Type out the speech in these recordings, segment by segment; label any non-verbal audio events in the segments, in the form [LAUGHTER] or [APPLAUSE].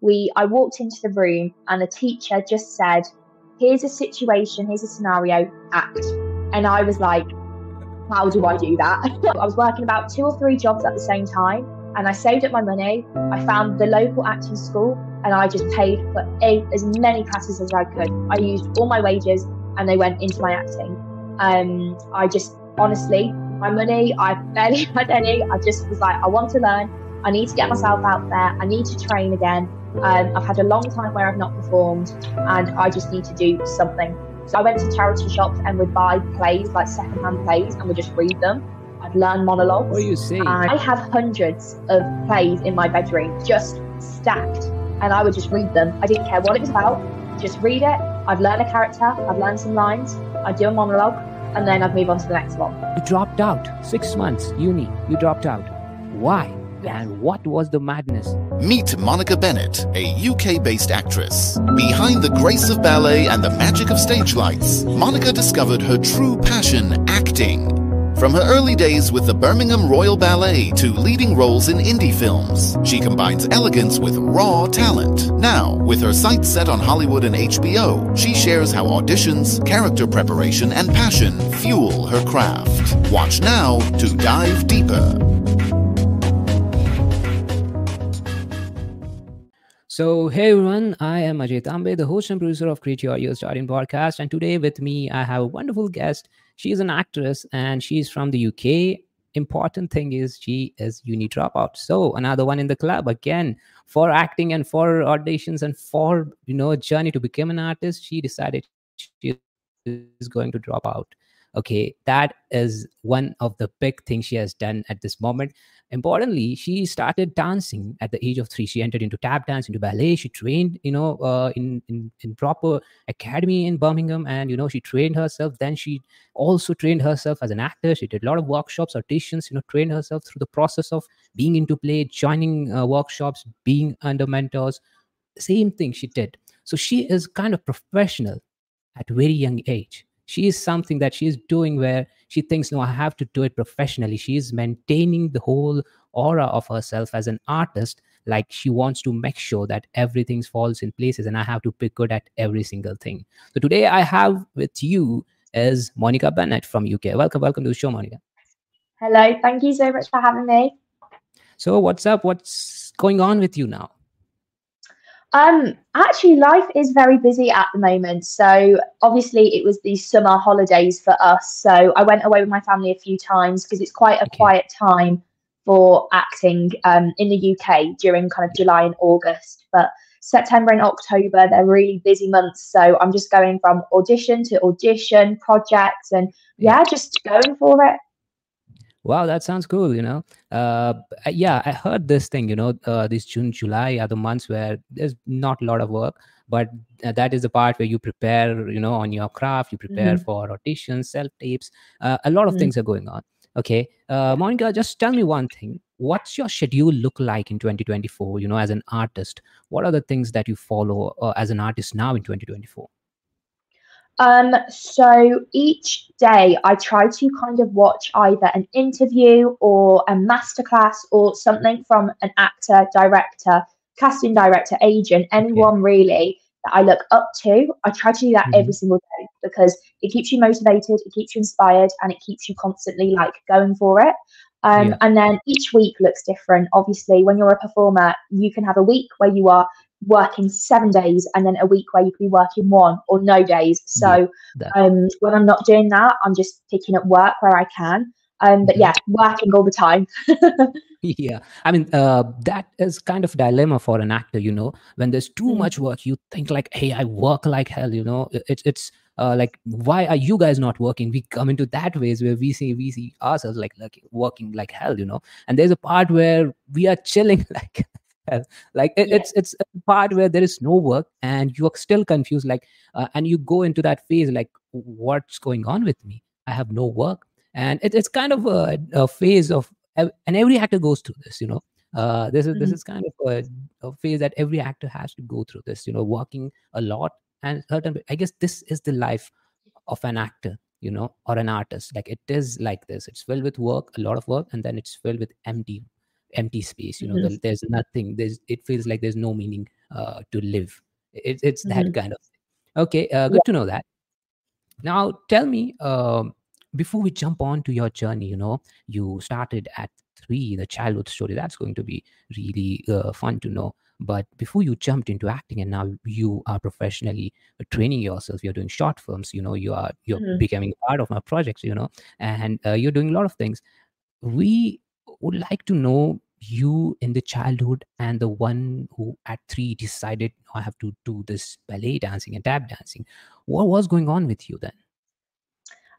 we I walked into the room and the teacher just said, "Here's a situation, here's a scenario, act." And I was like, "How do I do that?" [LAUGHS] I was working about two or three jobs at the same time, and I saved up my money. I found the local acting school, and I just paid for eight, as many classes as I could. I used all my wages, and they went into my acting. Um, I just honestly, my money, I barely [LAUGHS] had any. I just was like, I want to learn. I need to get myself out there. I need to train again. Um, I've had a long time where I've not performed and I just need to do something. So I went to charity shops and would buy plays, like secondhand plays, and would just read them. I'd learn monologues. What are you saying? I have hundreds of plays in my bedroom, just stacked, and I would just read them. I didn't care what it was about, just read it. I'd learn a character, I'd learn some lines, I'd do a monologue, and then I'd move on to the next one. You dropped out. Six months, uni, you dropped out. Why? And what was the madness? Meet Monica Bennett, a UK based actress. Behind the grace of ballet and the magic of stage lights, Monica discovered her true passion acting. From her early days with the Birmingham Royal Ballet to leading roles in indie films, she combines elegance with raw talent. Now, with her sights set on Hollywood and HBO, she shares how auditions, character preparation, and passion fuel her craft. Watch now to dive deeper. So, hey everyone, I am Ajay Tambe, the host and producer of Create Your Year Starting podcast. And today with me, I have a wonderful guest. She is an actress and she's from the UK. Important thing is she is uni dropout. So another one in the club again for acting and for auditions and for you know a journey to become an artist. She decided she is going to drop out okay that is one of the big things she has done at this moment importantly she started dancing at the age of three. She entered into tap dance into ballet. She trained you know uh, in, in in proper academy in birmingham and you know she trained herself. Then she also trained herself as an actor. She did a lot of workshops auditions you know trained herself through the process of being into play joining uh, workshops being under mentors. Same thing she did. So she is kind of professional at very young age she is something that she is doing where she thinks no i have to do it professionally. She is maintaining the whole aura of herself as an artist like she wants to make sure that everything falls in places and i have to be good at every single thing. So today i have with you is monica bennett from uk welcome welcome to the show monica. Hello thank you so much for having me. So what's up? What's going on with you now um, actually, life is very busy at the moment. So obviously, it was the summer holidays for us. So I went away with my family a few times because it's quite a okay. quiet time for acting um, in the UK during kind of July and August. But September and October, they're really busy months. So I'm just going from audition to audition, projects, and yeah, just going for it wow that sounds cool you know? Uh yeah i heard this thing you know uh, this june july are the months where there's not a lot of work but uh, that is the part where you prepare you know on your craft you prepare mm-hmm. for auditions self tapes uh, a lot of mm-hmm. things are going on. Okay uh, monica just tell me one thing. What's your schedule look like in 2024 you know as an artist? What are the things that you follow uh, as an artist now in 2024 um, so each day I try to kind of watch either an interview or a masterclass or something from an actor, director, casting director, agent, anyone okay. really that I look up to. I try to do that mm-hmm. every single day because it keeps you motivated, it keeps you inspired, and it keeps you constantly like going for it. Um, yeah. And then each week looks different. Obviously, when you're a performer, you can have a week where you are working seven days and then a week where you could be working one or no days. So um, when I'm not doing that, I'm just picking up work where I can. Um, but yeah, working all the time. [LAUGHS] yeah, I mean uh, that is kind of dilemma for an actor. You know, when there's too mm. much work, you think like, "Hey, I work like hell." You know, it's it's uh, like, why are you guys not working? We come into that ways where we see we see ourselves like like working like hell. You know, and there's a part where we are chilling [LAUGHS] like like it, yeah. it's it's a part where there is no work and you're still confused like uh, and you go into that phase like what's going on with me? I have no work. And it, it's kind of a, a, phase of and every actor goes through this you know? Uh, this is mm-hmm. this is kind of a, a, phase that every actor has to go through this you know working a lot and certain i guess this is the life of an actor you know or an artist. Like it is like this. It's filled with work a lot of work and then it's filled with empty empty space you know mm-hmm. there's nothing there's it feels like there's no meaning uh, to live it, it's mm-hmm. that kind of thing okay uh, good yeah. to know that now tell me um, before we jump on to your journey you know you started at three the childhood story that's going to be really uh, fun to know but before you jumped into acting and now you are professionally training yourself you're doing short films you know you are you're mm-hmm. becoming part of my projects you know and uh, you're doing a lot of things we would like to know you in the childhood and the one who at three decided i have to do this ballet dancing and tap dancing what was going on with you then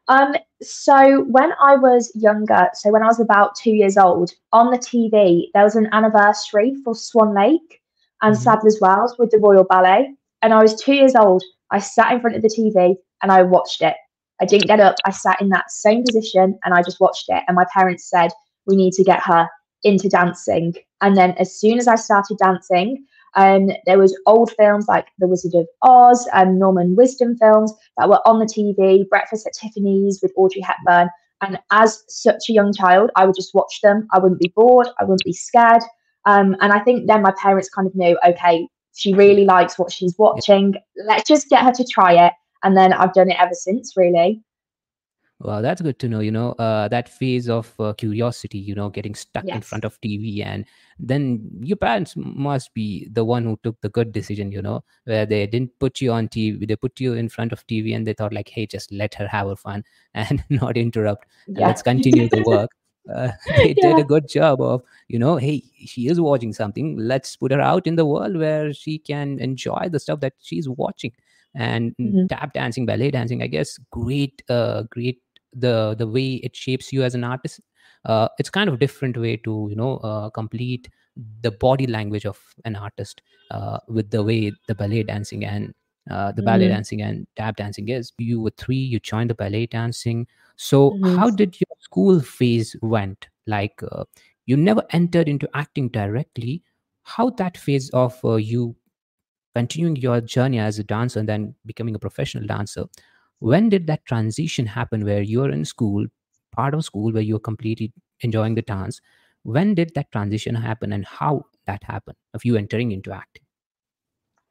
um, so when I was younger, so when I was about two years old, on the TV there was an anniversary for Swan Lake and mm-hmm. Sadler's Wells with the Royal Ballet, and I was two years old. I sat in front of the TV and I watched it. I didn't get up. I sat in that same position and I just watched it. And my parents said, "We need to get her into dancing." And then as soon as I started dancing, um, there was old films like The Wizard of Oz and Norman Wisdom films that were on the TV, Breakfast at Tiffany's with Audrey Hepburn. And as such a young child, I would just watch them. I wouldn't be bored. I wouldn't be scared. Um, and I think then my parents kind of knew, okay, she really likes what she's watching. Let's just get her to try it. And then I've done it ever since, really. Well, that's good to know. You know, uh, that phase of uh, curiosity, you know, getting stuck yes. in front of TV, and then your parents must be the one who took the good decision. You know, where they didn't put you on TV, they put you in front of TV, and they thought like, hey, just let her have her fun [LAUGHS] and not interrupt. Yeah. let's continue the work. Uh, [LAUGHS] they yeah. did a good job of, you know, hey, she is watching something. Let's put her out in the world where she can enjoy the stuff that she's watching and mm-hmm. tap dancing ballet dancing i guess great uh great the the way it shapes you as an artist uh, it's kind of different way to you know uh, complete the body language of an artist uh, with the way the ballet dancing and uh, the mm-hmm. ballet dancing and tap dancing is you were three you joined the ballet dancing so mm-hmm. how did your school phase went like uh, you never entered into acting directly how that phase of uh, you continuing your journey as a dancer and then becoming a professional dancer when did that transition happen where you're in school part of school where you're completely enjoying the dance? When did that transition happen and how that happened of you entering into acting?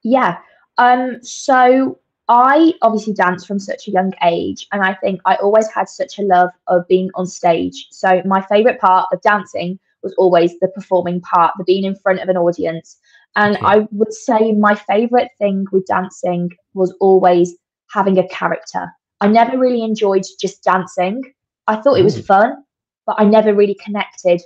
Yeah um so i obviously danced from such a young age and i think i always had such a love of being on stage. So my favorite part of dancing was always the performing part the being in front of an audience. And okay. i would say my favorite thing with dancing was always having a character. I never really enjoyed just dancing. I thought it was mm. fun, but I never really connected.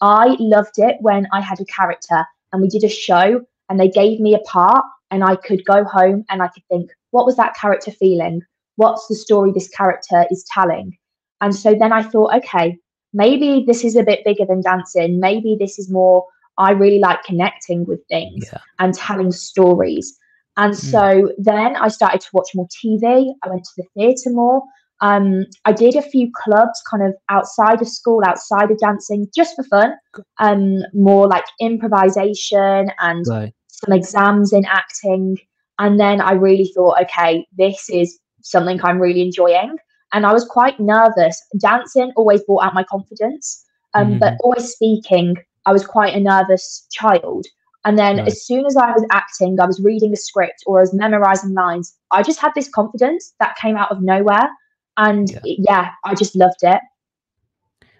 I loved it when I had a character and we did a show and they gave me a part and I could go home and I could think, what was that character feeling? What's the story this character is telling? And so then I thought, okay, maybe this is a bit bigger than dancing. Maybe this is more, I really like connecting with things yeah. and telling stories. And mm. so then I started to watch more TV. I went to the theatre more. Um, I did a few clubs kind of outside of school, outside of dancing, just for fun. Um, more like improvisation and right. some exams in acting. And then I really thought, okay, this is something I'm really enjoying. And I was quite nervous. Dancing always brought out my confidence, um, mm-hmm. but always speaking, I was quite a nervous child. And then as soon as I was acting, I was reading a script or I was memorizing lines, I just had this confidence that came out of nowhere. And yeah, yeah I just loved it.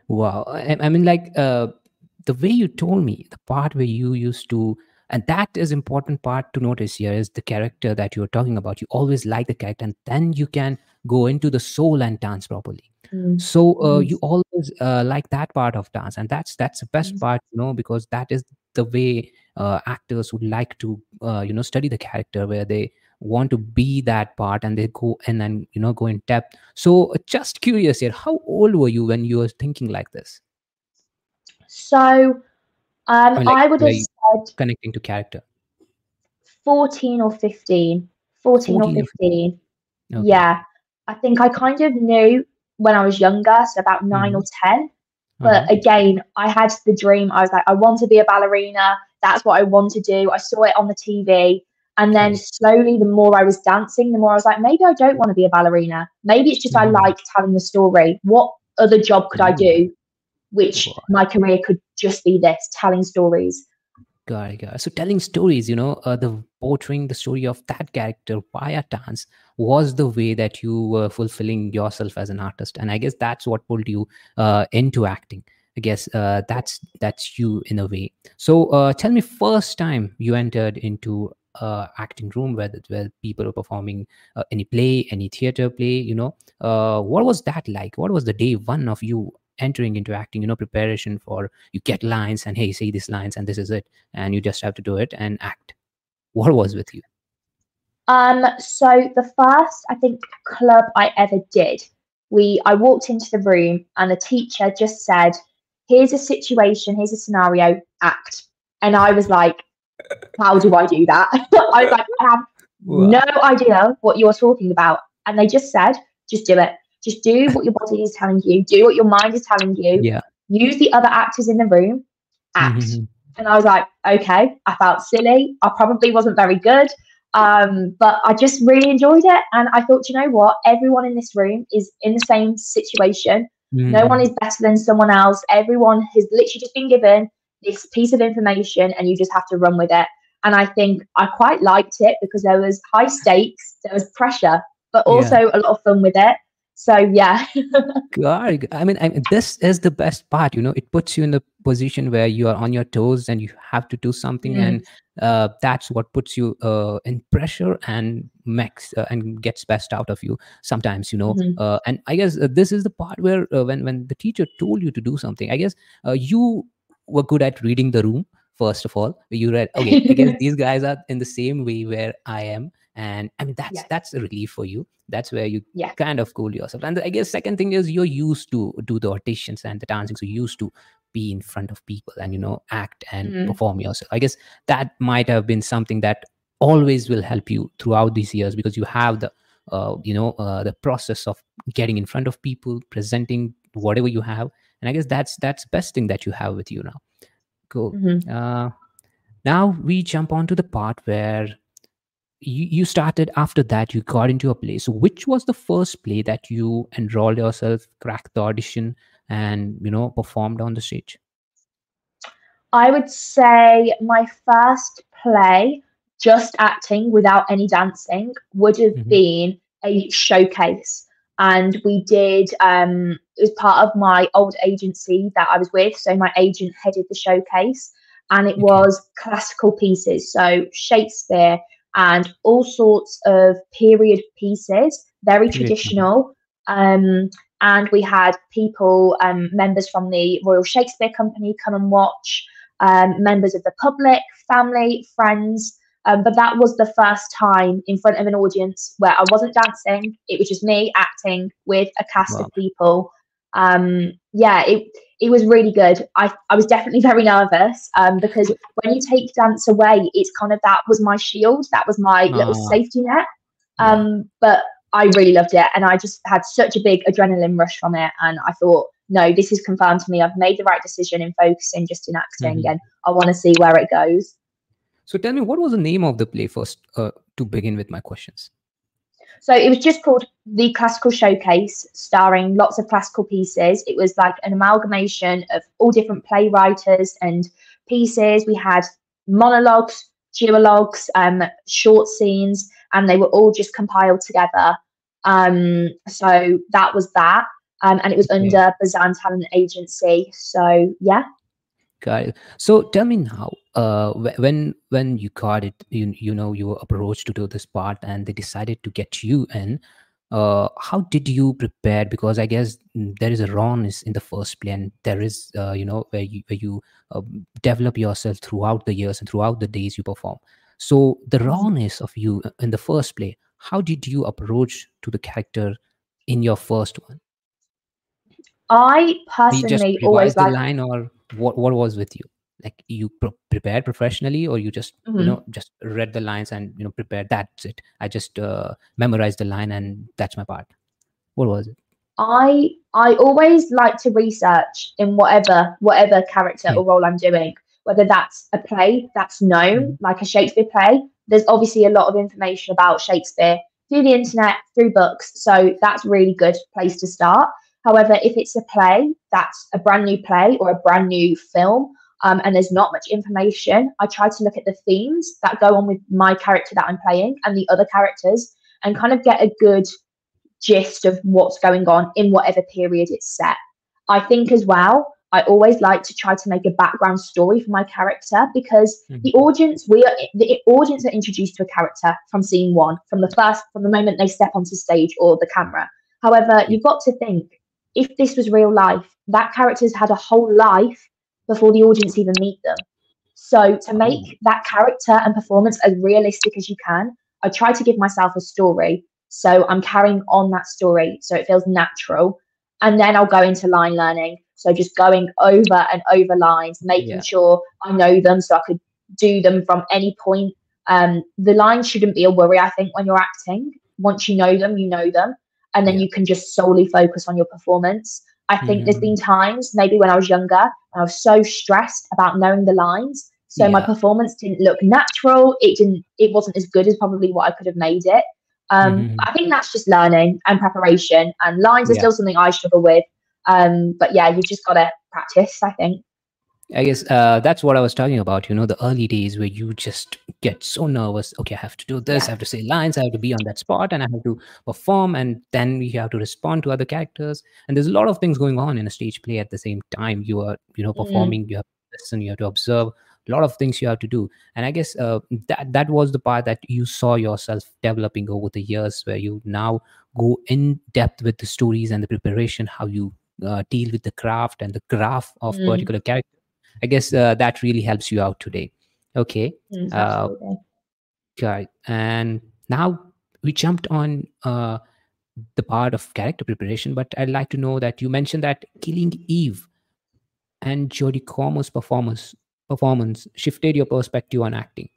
Wow. I, I mean, like uh, the way you told me, the part where you used to, and that is important part to notice here is the character that you're talking about. You always like the character, and then you can go into the soul and dance properly. Mm. So uh, mm. you always uh, like that part of dance, and that's that's the best mm. part, you know, because that is the way uh, actors would like to uh, you know study the character where they want to be that part and they go and then you know go in depth. So just curious here how old were you when you were thinking like this? So um, I, mean, like, I would have said connecting to character. 14 or 15 14, 14 or 15 okay. yeah. I think i kind of knew when i was younger so about 9 mm. or 10 but uh-huh. again i had the dream. I was like i want to be a ballerina that's what I want to do. I saw it on the TV. And then slowly, the more I was dancing, the more I was like, maybe I don't want to be a ballerina. Maybe it's just mm. I like telling the story. What other job could mm. I do? Which my career could just be this telling stories. Got it, got it. So telling stories, you know, uh, the portraying the story of that character via dance was the way that you were fulfilling yourself as an artist, and I guess that's what pulled you uh, into acting. I guess uh, that's that's you in a way. So uh, tell me, first time you entered into uh, acting room where where people are performing uh, any play, any theater play, you know, uh, what was that like? What was the day one of you entering into acting? You know, preparation for you get lines and hey, say these lines and this is it, and you just have to do it and act. What was with you? Um, so the first, I think, club I ever did, we I walked into the room and the teacher just said, "Here's a situation, here's a scenario, act." And I was like, "How do I do that?" [LAUGHS] I was like, "I have no idea what you're talking about." And they just said, "Just do it. Just do what your body is telling you. Do what your mind is telling you. Yeah. Use the other actors in the room, act." Mhm. And I was like, okay, I felt silly. I probably wasn't very good. Um, but I just really enjoyed it. And I thought, you know what? Everyone in this room is in the same situation. No Mhm. one is better than someone else. Everyone has literally just been given this piece of information and you just have to run with it. And I think I quite liked it because there was high stakes, there was pressure, but Yeah. also a lot of fun with it. So yeah. [LAUGHS] God, I mean, I mean, this is the best part. You know, it puts you in the position where you are on your toes and you have to do something, Mm. and uh, that's what puts you uh, in pressure and makes uh, and gets best out of you. Sometimes, you know, uh, and I guess uh, this is the part where uh, when when the teacher told you to do something, I guess uh, you were good at reading the room. First of all, you read, okay, I guess [LAUGHS] these guys are in the same way where I am, and I mean that's Yes. that's a relief for you. That's where you Yeah. kind of cool yourself. And I guess second thing is you're used to do the auditions and the dancing, so you're used to be in front of people and you know act and Mhm. perform yourself. I guess that might have been something that always will help you throughout these years because you have the uh, you know uh, the process of getting in front of people, presenting whatever you have, and I guess that's that's best thing that you have with you now. Cool. Mhm. Uh, now we jump on to the part where you, you started after that you got into a play so which was the first play that you enrolled yourself cracked the audition and you know performed on the stage I would say my first play, just acting without any dancing, would have Mhm. been a showcase. And we did, um, it was part of my old agency that I was with. So my agent headed the showcase, and it Okay. was classical pieces. So Shakespeare and all sorts of period pieces, very traditional. Um, and we had people, um, members from the Royal Shakespeare Company come and watch, um, members of the public, family, friends. Um, but that was the first time in front of an audience where I wasn't dancing. It was just me acting with a cast Wow. of people. Um, yeah, it it was really good. I, I was definitely [LAUGHS] very nervous um, because when you take dance away, it's kind of that was my shield, that was my little Ah. safety net. Um, but I really loved it, and I just had such a big adrenaline rush from it, and I thought, no, this is confirmed to me. I've made the right decision in focusing just in acting, Mhm. and I want to see where it goes. so tell me what was the name of the play first uh, to begin with my questions So it was just called the Classical Showcase, starring lots of classical pieces. It was like an amalgamation of all different playwriters and pieces. We had monologues, duologues, um, short scenes, and they were all just compiled together. Um, so that was that. Um, and it was under Bazan Talent Agency. So yeah. Got it. So tell me now, uh, when when you got it, you you know you were approached to do this part, and they decided to get you in. Uh, how did you prepare? Because I guess there is a rawness in the first play, and there is, uh, you know, where you where you uh, develop yourself throughout the years and throughout the days you perform. So the rawness of you uh, in the first play, how did you approach to the character in your first one? I Did you just personally always the like line, or what? What was with you? Like you pre- prepared professionally, or you just you Mhm. know just read the lines and you know prepared. That's it. I just uh, memorized the line, and that's my part. What was it? I I always like to research in whatever whatever character Yeah. or role I'm doing, whether that's a play that's known, like a Shakespeare play. There's obviously a lot of information about Shakespeare through the internet, through books, so that's really good place to start. However, if it's a play that's a brand new play or a brand new film, um, and there's not much information, I try to look at the themes that go on with my character that I'm playing and the other characters and kind of get a good gist of what's going on in whatever period it's set. I think as well, I always like to try to make a background story for my character because mm-hmm. the audience we are the audience are introduced to a character from scene one, from the first from the moment they step onto stage or the camera. However, you've got to think if this was real life, that character's had a whole life before the audience even meet them. So to make mm. that character and performance as realistic as you can, I try to give myself a story. So I'm carrying on that story so it feels natural. And then I'll go into line learning. So just going over and over lines, making yeah. sure I know them so I could do them from any point. Um, the lines shouldn't be a worry, I think, when you're acting. Once you know them, you know them. And then yeah. you can just solely focus on your performance. I think mm. there's been times, maybe when I was younger, I was so stressed about knowing the lines. So yeah. my performance didn't look natural. It didn't. It wasn't as good as probably what I could have made it. Um, mm-hmm. I think that's just learning and preparation. And lines are yeah. still something I struggle with. Um, but yeah, you've just got to practice. I think. I guess uh, that's what I was talking about. You know, the early days where you just get so nervous. Okay, I have to do this. Yeah. I have to say lines. I have to be on that spot, and I have to perform. And then you have to respond to other characters. And there's a lot of things going on in a stage play at the same time. You are, you know, mm-hmm. performing. Mm. You have to listen. You have to observe. A lot of things you have to do. And I guess uh, that that was the part that you saw yourself developing over the years, where you now go in depth with the stories and the preparation, how you uh, deal with the craft and the graph of mm. particular character I guess uh, that really helps you out today. Okay. Mm, uh, okay. And now we jumped on uh, the part of character preparation, but I'd like to know that you mentioned that Killing Eve and Jodie Comer's performance performance shifted your perspective on acting.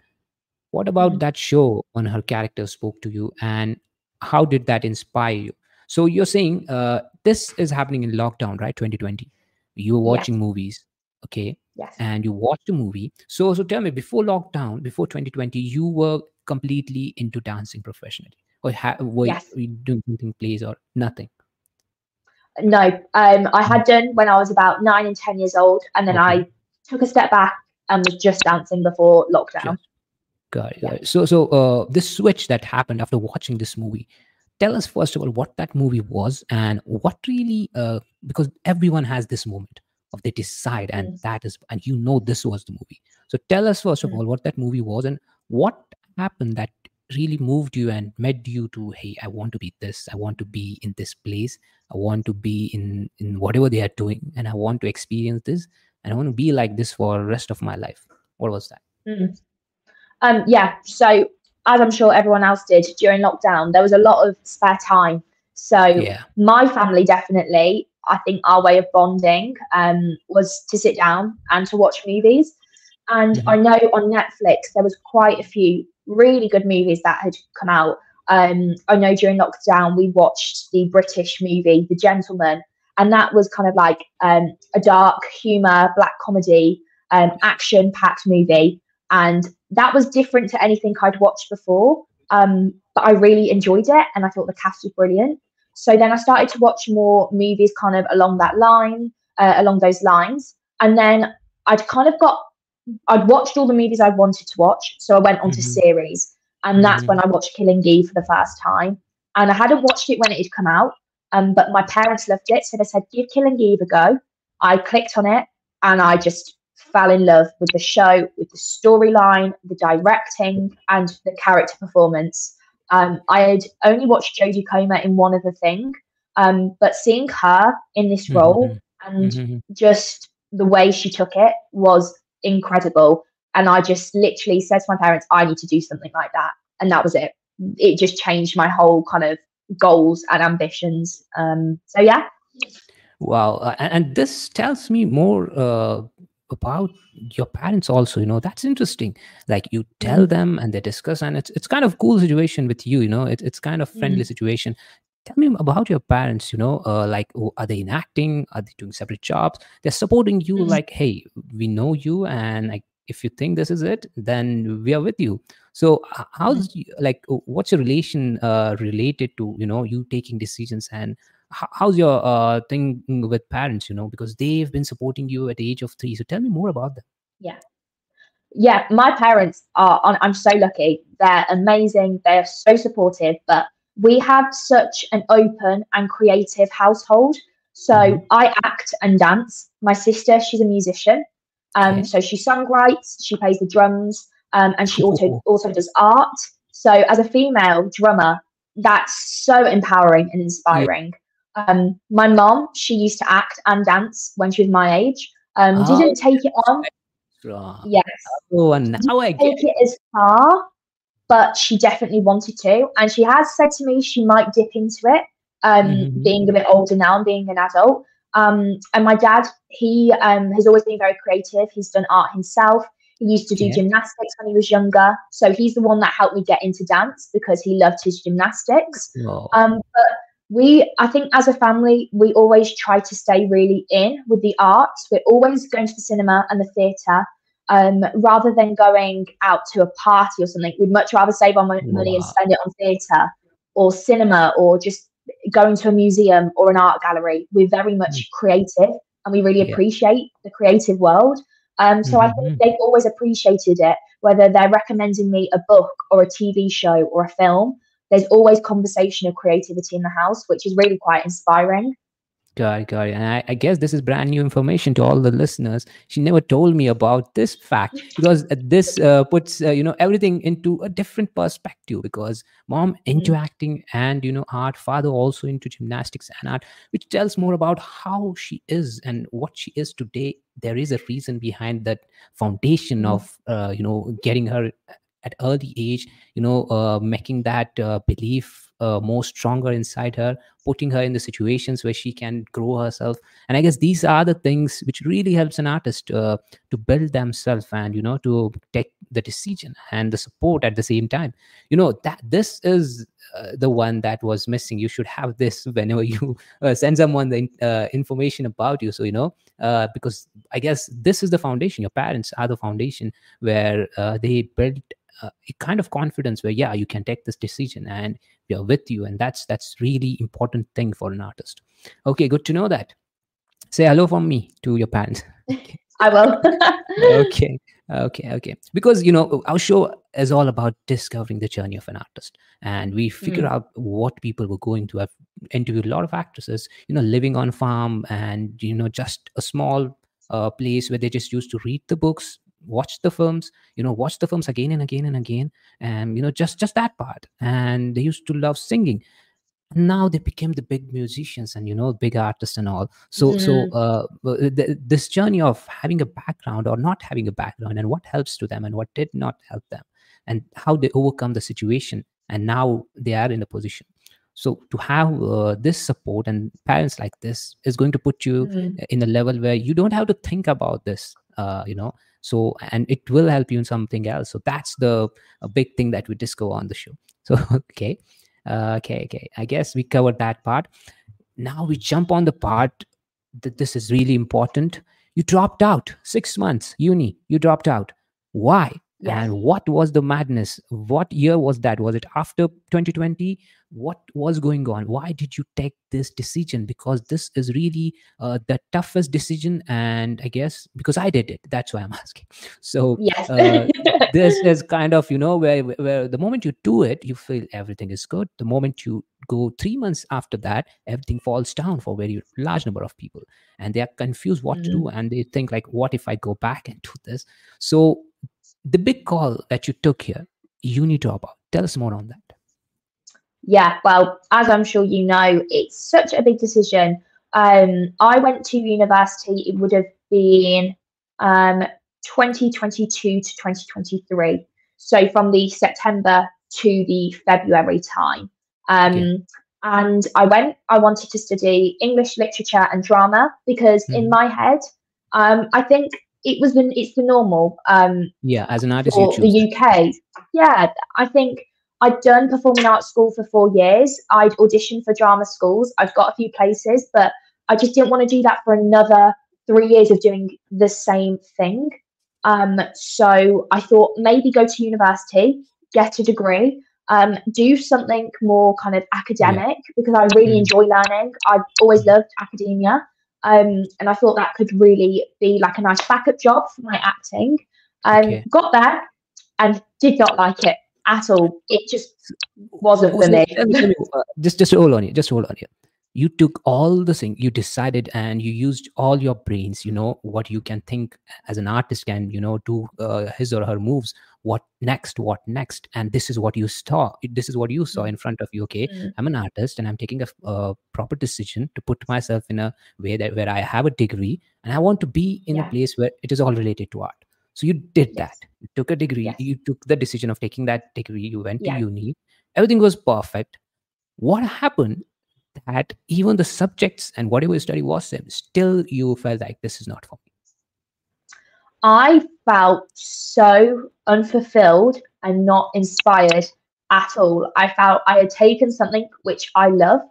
What about mm. that show on her character spoke to you, and how did that inspire you? So you're saying uh, this is happening in lockdown, right? 2020. You were watching yes. movies, okay? Yes. And you watched a movie. So, so tell me, before lockdown, before 2020, you were completely into dancing professionally, or ha- were yes. you doing something plays or nothing? No, um, I had done when I was about nine and ten years old, and then okay. I took a step back and was just dancing before lockdown. Got it. Yeah. So, so uh, this switch that happened after watching this movie, tell us first of all what that movie was and what really, uh, because everyone has this moment of they decide and yes. that is and you know this was the movie so tell us first of all what that movie was and what happened that really moved you and made you to hey i want to be this i want to be in this place i want to be in in whatever they are doing and i want to experience this and i want to be like this for the rest of my life what was that mm. um yeah so as i'm sure everyone else did during lockdown there was a lot of spare time so yeah. my family definitely I think our way of bonding um, was to sit down and to watch movies. And mm-hmm. I know on Netflix there was quite a few really good movies that had come out. Um, I know during lockdown we watched the British movie The Gentlemen, and that was kind of like um, a dark humor, black comedy, um, action-packed movie, and that was different to anything I'd watched before. Um, but I really enjoyed it, and I thought the cast was brilliant. So then I started to watch more movies kind of along that line, uh, along those lines. And then I'd kind of got, I'd watched all the movies I wanted to watch. So I went on to mm-hmm. series. And mm-hmm. that's when I watched Killing Eve for the first time. And I hadn't watched it when it had come out. Um, but my parents loved it. So they said, give Killing Eve a go. I clicked on it and I just fell in love with the show, with the storyline, the directing, and the character performance. Um, I had only watched Jodie Comer in one other thing, um, but seeing her in this mm-hmm. role mm-hmm. and mm-hmm. just the way she took it was incredible. And I just literally said to my parents, I need to do something like that. And that was it. It just changed my whole kind of goals and ambitions. Um, so, yeah. Wow. And, this tells me more uh, about your parents also you know that's interesting like you tell mm-hmm. them and they discuss and it's it's kind of cool situation with you you know it, it's kind of friendly mm-hmm. situation tell me about your parents you know uh, like oh, are they in acting are they doing separate jobs they're supporting you mm-hmm. like hey we know you and like if you think this is it then we are with you so how's mm-hmm. like what's your relation uh, related to you know you taking decisions and how's your uh, thing with parents you know because they've been supporting you at the age of three so tell me more about that Yeah. Yeah, my parents are, I'm so lucky. They're amazing. They're so supportive, but we have such an open and creative household. So mm-hmm. I act and dance. My sister, she's a musician. Um, okay. So she songwrites, she plays the drums, um, and she also also does art. So as a female drummer, that's so empowering and inspiring. Um, my mom, she used to act and dance when she was my age. Um, oh, didn't take it on. Yes. Oh, and now I get take it as far, but she definitely wanted to, and she has said to me she might dip into it. Um, mm-hmm. being a bit older now and being an adult. Um, and my dad, he um, has always been very creative. He's done art himself. He used to do yeah. gymnastics when he was younger. So he's the one that helped me get into dance because he loved his gymnastics. Oh. Um, but we, I think as a family, we always try to stay really in with the arts. We're always going to the cinema and the theatre. Um, rather than going out to a party or something, we'd much rather save our money wow. and spend it on theatre or cinema or just going to a museum or an art gallery. We're very much mm. creative and we really appreciate the creative world. Um, so mm-hmm. I think mm-hmm. they've always appreciated it, whether they're recommending me a book or a TV show or a film. There's always conversation of creativity in the house, which is really quite inspiring. Got it, got it. And I, I, guess this is brand new information to all the listeners. She never told me about this fact because [LAUGHS] this uh, puts uh, you know everything into a different perspective. Because mom into mm-hmm. acting and you know art, father also into gymnastics and art, which tells more about how she is and what she is today. There is a reason behind that foundation mm-hmm. of uh, you know getting her at early age, you know, uh, making that uh, belief uh, more stronger inside her putting her in the situations where she can grow herself. And i guess these are the things which really helps an artist uh, to build themselves and you know to take the decision and the support at the same time. You know that this is uh, the one that was missing. You should have this [LAUGHS] whenever you uh, send someone the information about you. So you know because i guess this is the foundation. Your parents are the foundation where they built uh, a kind of confidence where yeah you can take this decision and we are with you. And that's that's really important thing for an artist. Okay good to know that. Say hello from me to your parents [LAUGHS] i will. [LAUGHS] Okay. Okay okay. Because you know our show is all about discovering the journey of an artist. And we figure mm. out what people were going to have interviewed a lot of actresses you know living on farm and you know just a small uh, place where they just used to read the books watch the films you know watch the films again and again and again and you know just just that part and they used to love singing now they became the big musicians and you know big artists and all so so mm-hmm. uh, th- this journey of having a background or not having a background and what helps to them and what did not help them and how they overcome the situation and now they are in a position so to have uh, this support and parents like this is going to put you mm-hmm. in a level where you don't have to think about this uh, you know so and it will help you in something else. So that's the big thing that we discover on the show. [LAUGHS] So okay. Uh, okay okay. I guess we covered that part. Now we jump on the part that this is really important. You dropped out six months uni. You dropped out. Why yes. and what was the madness? What year was that? Was it after 2020 what was going on? Why did you take this decision? Because this is really uh, the toughest decision and i guess because i did it. That's why i'm [LAUGHS] asking. So yes. uh, this is kind of you know where where the moment you do it you feel everything is good. The moment you go three months after that everything falls down for a very large number of people. And they are confused what mm-hmm. to do and they think like what if i go back and do this? So the big call that you took here you need to about tell us more on that yeah, well, as I'm sure you know, it's such a big decision. Um, I went to university, it would have been um, 2022 to 2023. So from the September to the February time. Um, yeah. And I went, I wanted to study English literature and drama because mm. in my head, um, I think it was the, it's the normal. Um, yeah, as an artist, for the UK. Yeah, I think I'd done performing arts school for four years. I'd auditioned for drama schools. I've got a few places, but I just didn't want to do that for another three years of doing the same thing. Um, so I thought maybe go to university, get a degree, um, do something more kind of academic yeah. because I really mm. enjoy learning. I've always loved academia. Um, and I thought that could really be like a nice backup job for my acting. Um, okay. Got there and did not like it at all. It just wasn't for me. just, just hold on here. Just hold on here you took all the thing you decided and you used all your brains you know what you can think as an artist can you know do uh, his or her moves what next what next and this is what you saw this is what you saw in front of you okay mm-hmm. i'm an artist and i'm taking a, a, proper decision to put myself in a way that where i have a degree and i want to be in yeah. a place where it is all related to art so you did yes. that you took a degree yes. you took the decision of taking that degree you went yeah. to uni everything was perfect what happened that even the subjects and whatever you study was them, still you felt like this is not for me? I felt so unfulfilled and not inspired at all. I felt I had taken something which I love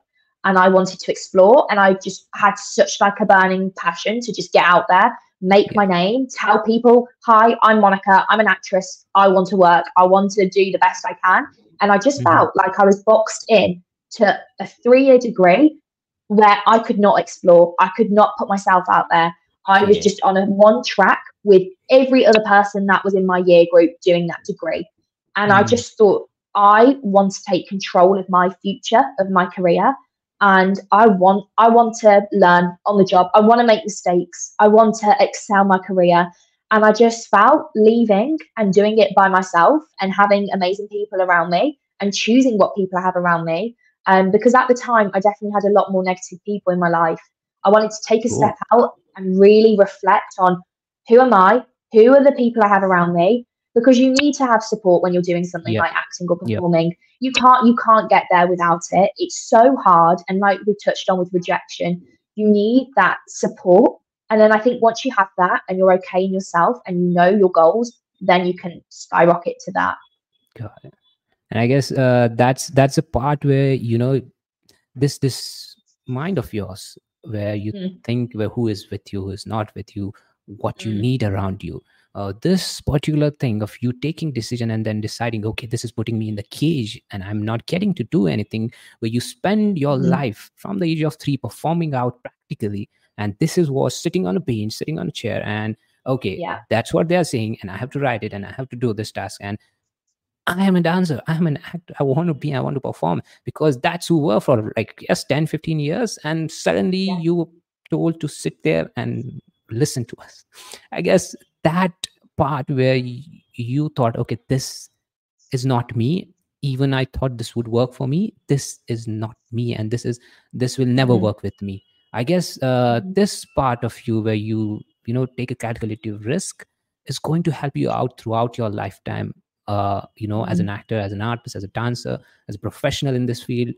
and I wanted to explore, and I just had such like a burning passion to just get out there, make yeah. my name, tell people, "Hi, I'm Monica. I'm an actress. I want to work. I want to do the best I can." And I just mm-hmm. felt like I was boxed in to a three year degree where I could not explore. I could not put myself out there. I was just on a one track with every other person that was in my year group doing that degree. And mm. I just thought I want to take control of my future, of my career. And I want I want to learn on the job. I want to make mistakes. I want to excel my career. And I just felt leaving and doing it by myself and having amazing people around me and choosing what people I have around me um, because at the time, I definitely had a lot more negative people in my life. I wanted to take a cool. step out and really reflect on who am I? Who are the people I have around me? Because you need to have support when you're doing something like acting or performing. You can't you can't get there without it. It's so hard. And like we touched on with rejection, you need that support. And then I think once you have that and you're okay in yourself and you know your goals, then you can skyrocket to that. Got it and i guess uh, that's that's a part where you know this this mind of yours where you mm. think where who is with you who is not with you what mm. you hmm. need around you uh, this particular thing of you taking decision and then deciding okay this is putting me in the cage and i'm not getting to do anything where you spend your mm. life from the age of three performing out practically and this is was sitting on a bench sitting on a chair and okay yeah. that's what they're saying and i have to write it and i have to do this task and I am a dancer. I'm an actor. I want to be, I want to perform because that's who were for like, yes, 10, 15 years. And suddenly yeah. you were told to sit there and listen to us. I guess that part where you thought, okay, this is not me. Even I thought this would work for me. This is not me. And this is, this will never mm-hmm. work with me. I guess uh, mm-hmm. this part of you where you, you know, take a calculative risk is going to help you out throughout your lifetime uh, you know, mm-hmm. as an actor, as an artist, as a dancer, as a professional in this field,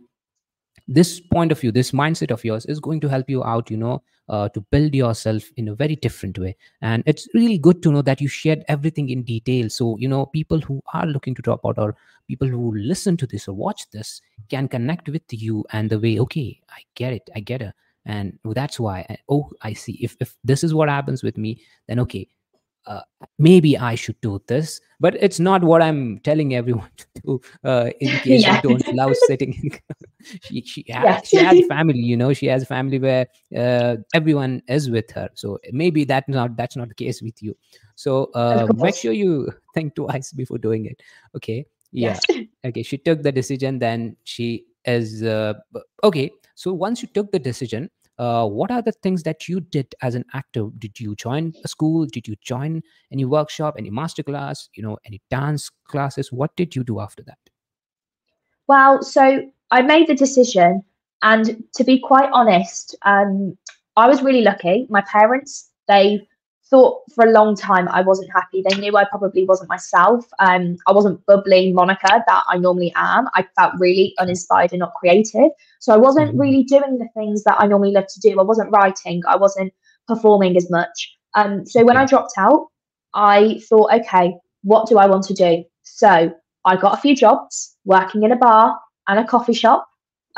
this point of view, this mindset of yours is going to help you out, you know, uh, to build yourself in a very different way. And it's really good to know that you shared everything in detail. So, you know, people who are looking to drop out or people who listen to this or watch this can connect with you and the way, okay, I get it, I get it. And that's why, oh, I see. If, if this is what happens with me, then okay, uh, maybe I should do this, but it's not what I'm telling everyone [LAUGHS] to do. Uh, in [LAUGHS] case yeah. you don't love [LAUGHS] sitting in, she she, yeah. has, she has a family, you know, she has a family where uh, everyone is with her. So maybe that not that's not the case with you. So uh, make sure you think twice before doing it. Okay, yeah, yes. okay. She took the decision, then she is uh, okay. So once you took the decision, uh, what are the things that you did as an actor? Did you join a school? Did you join any workshop any master class you know any dance classes? What did you do after that? Well so i made the decision and to be quite honest um, i was really lucky. My parents they thought for a long time I wasn't happy. They knew I probably wasn't myself. Um, I wasn't bubbly Monica that I normally am. I felt really uninspired and not creative. So I wasn't mm-hmm. really doing the things that I normally love to do. I wasn't writing. I wasn't performing as much. Um, so when I dropped out, I thought, okay, what do I want to do? So I got a few jobs working in a bar and a coffee shop,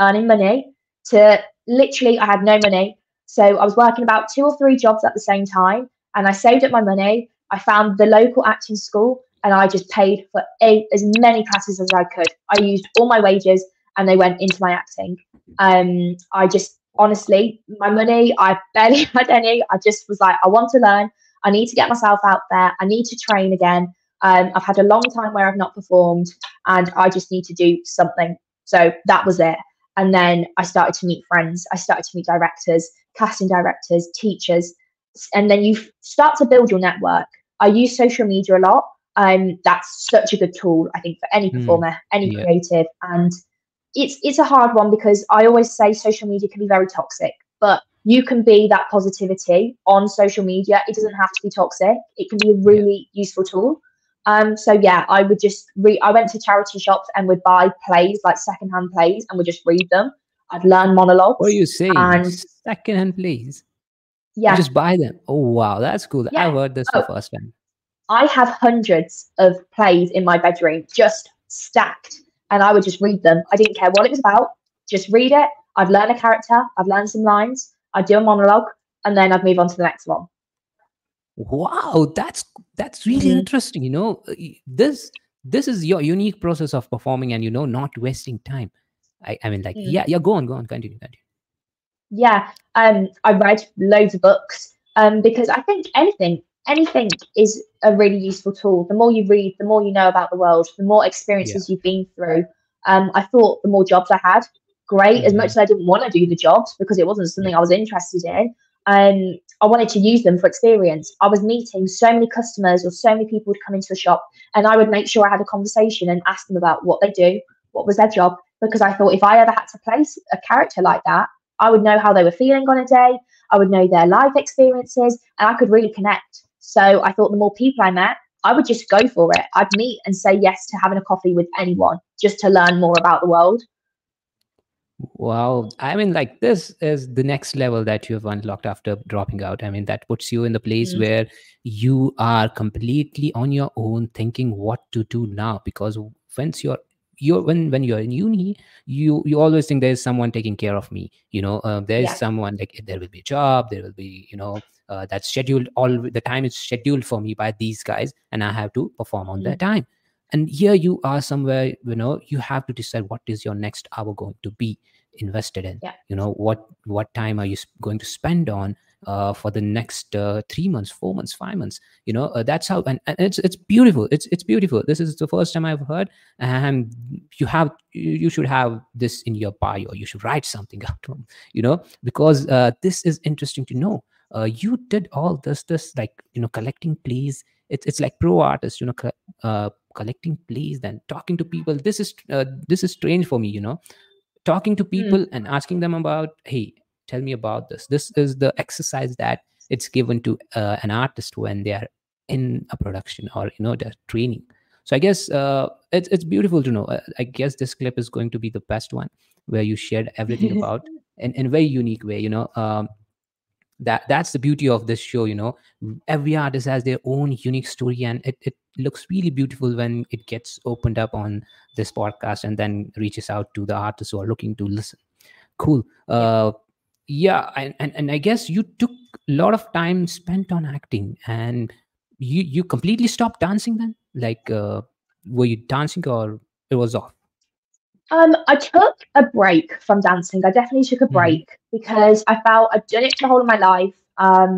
earning money to literally, I had no money. So I was working about two or three jobs at the same time and I saved up my money. I found the local acting school and I just paid for eight, as many classes as I could. I used all my wages and they went into my acting. Um, I just honestly, my money, I barely [LAUGHS] had any. I just was like, I want to learn. I need to get myself out there. I need to train again. Um, I've had a long time where I've not performed, and I just need to do something. So that was it. And then I started to meet friends. I started to meet directors, casting directors, teachers, and then you start to build your network. I use social media a lot. Um, that's such a good tool, I think, for any Hmm. performer, any Yeah. creative, and it's it's a hard one because I always say social media can be very toxic, but you can be that positivity on social media. It doesn't have to be toxic. It can be a really useful tool. Um, so yeah, I would just read. I went to charity shops and would buy plays like secondhand plays and would just read them. I'd learn monologues. What are you saying? And- Second hand, yeah, Just buy them. Oh wow, that's cool. Yeah. I've heard this for Oh. the first time. I have hundreds of plays in my bedroom just stacked, and I would just read them. I didn't care what it was about. Just read it. I'd learn a character. I'd learn some lines. I'd do a monologue, and then I'd move on to the next one. Wow, that's that's really Mhm. interesting. You know, Uh, this this is your unique process of performing, and you know, not wasting time. I, I mean, like, Mm. yeah, yeah. Go on, go on, continue, continue. Yeah, um, I read loads of books um, because I think anything, anything is a really useful tool. The more you read, the more you know about the world, the more experiences you've been through. Um, I thought the more jobs I had, great. As Mhm. much as I didn't want to do the jobs because it wasn't something I was interested in, um, I wanted to use them for experience. I was meeting so many customers or so many people would come into a shop, and I would make sure I had a conversation and ask them about what they do, what was their job, because I thought if I ever had to place a character like that, I would know how they were feeling on a day. I would know their life experiences, and I could really connect. So I thought the more people I met, I would just go for it. I'd meet and say yes to having a coffee with anyone just to learn more about the world. Wow. I mean, like, this is the next level that you have unlocked after dropping out. I mean, that puts you in the place Mm. where you are completely on your own thinking what to do now. Because once you're you're when when you're in uni you you always think there's someone taking care of me you know uh, there's Yeah. someone like there will be a job there will be you know uh, that's scheduled all the time is scheduled for me by these guys and i have to perform on their time and here you are somewhere you know you have to decide what is your next hour going to be invested in Yeah. you know what what time are you going to spend on uh, for the next uh, three months four months five months you know uh, that's how and, and it's it's beautiful. It's it's beautiful. This is the first time i've heard and you have you, should have this in your bio. You should write something [LAUGHS] out you know because uh, this is interesting to know. Uh, you did all this this like you know collecting plays it's it's like pro artist you know uh, collecting plays then talking to people. This is uh, this is strange for me you know. Talking to people and asking them about hey tell me about this. This is the exercise that it's given to uh, an artist when they are in a production or you know they're training. So i guess uh, it's, it's beautiful to know. Uh, i guess this clip is going to be the best one where you shared everything [LAUGHS] about in, in a very unique way you know um, that that's the beauty of this show you know. Every artist has their own unique story and it, it looks really beautiful when it gets opened up on this podcast and then reaches out to the artists who are looking to listen. Cool. Uh yeah and, and and i guess you took a lot of time spent on acting and you you completely stopped dancing then like uh were you dancing or it was off Um, I took a break from dancing. I definitely took a Mhm. break because I felt I'd done it for the whole of my life. Um,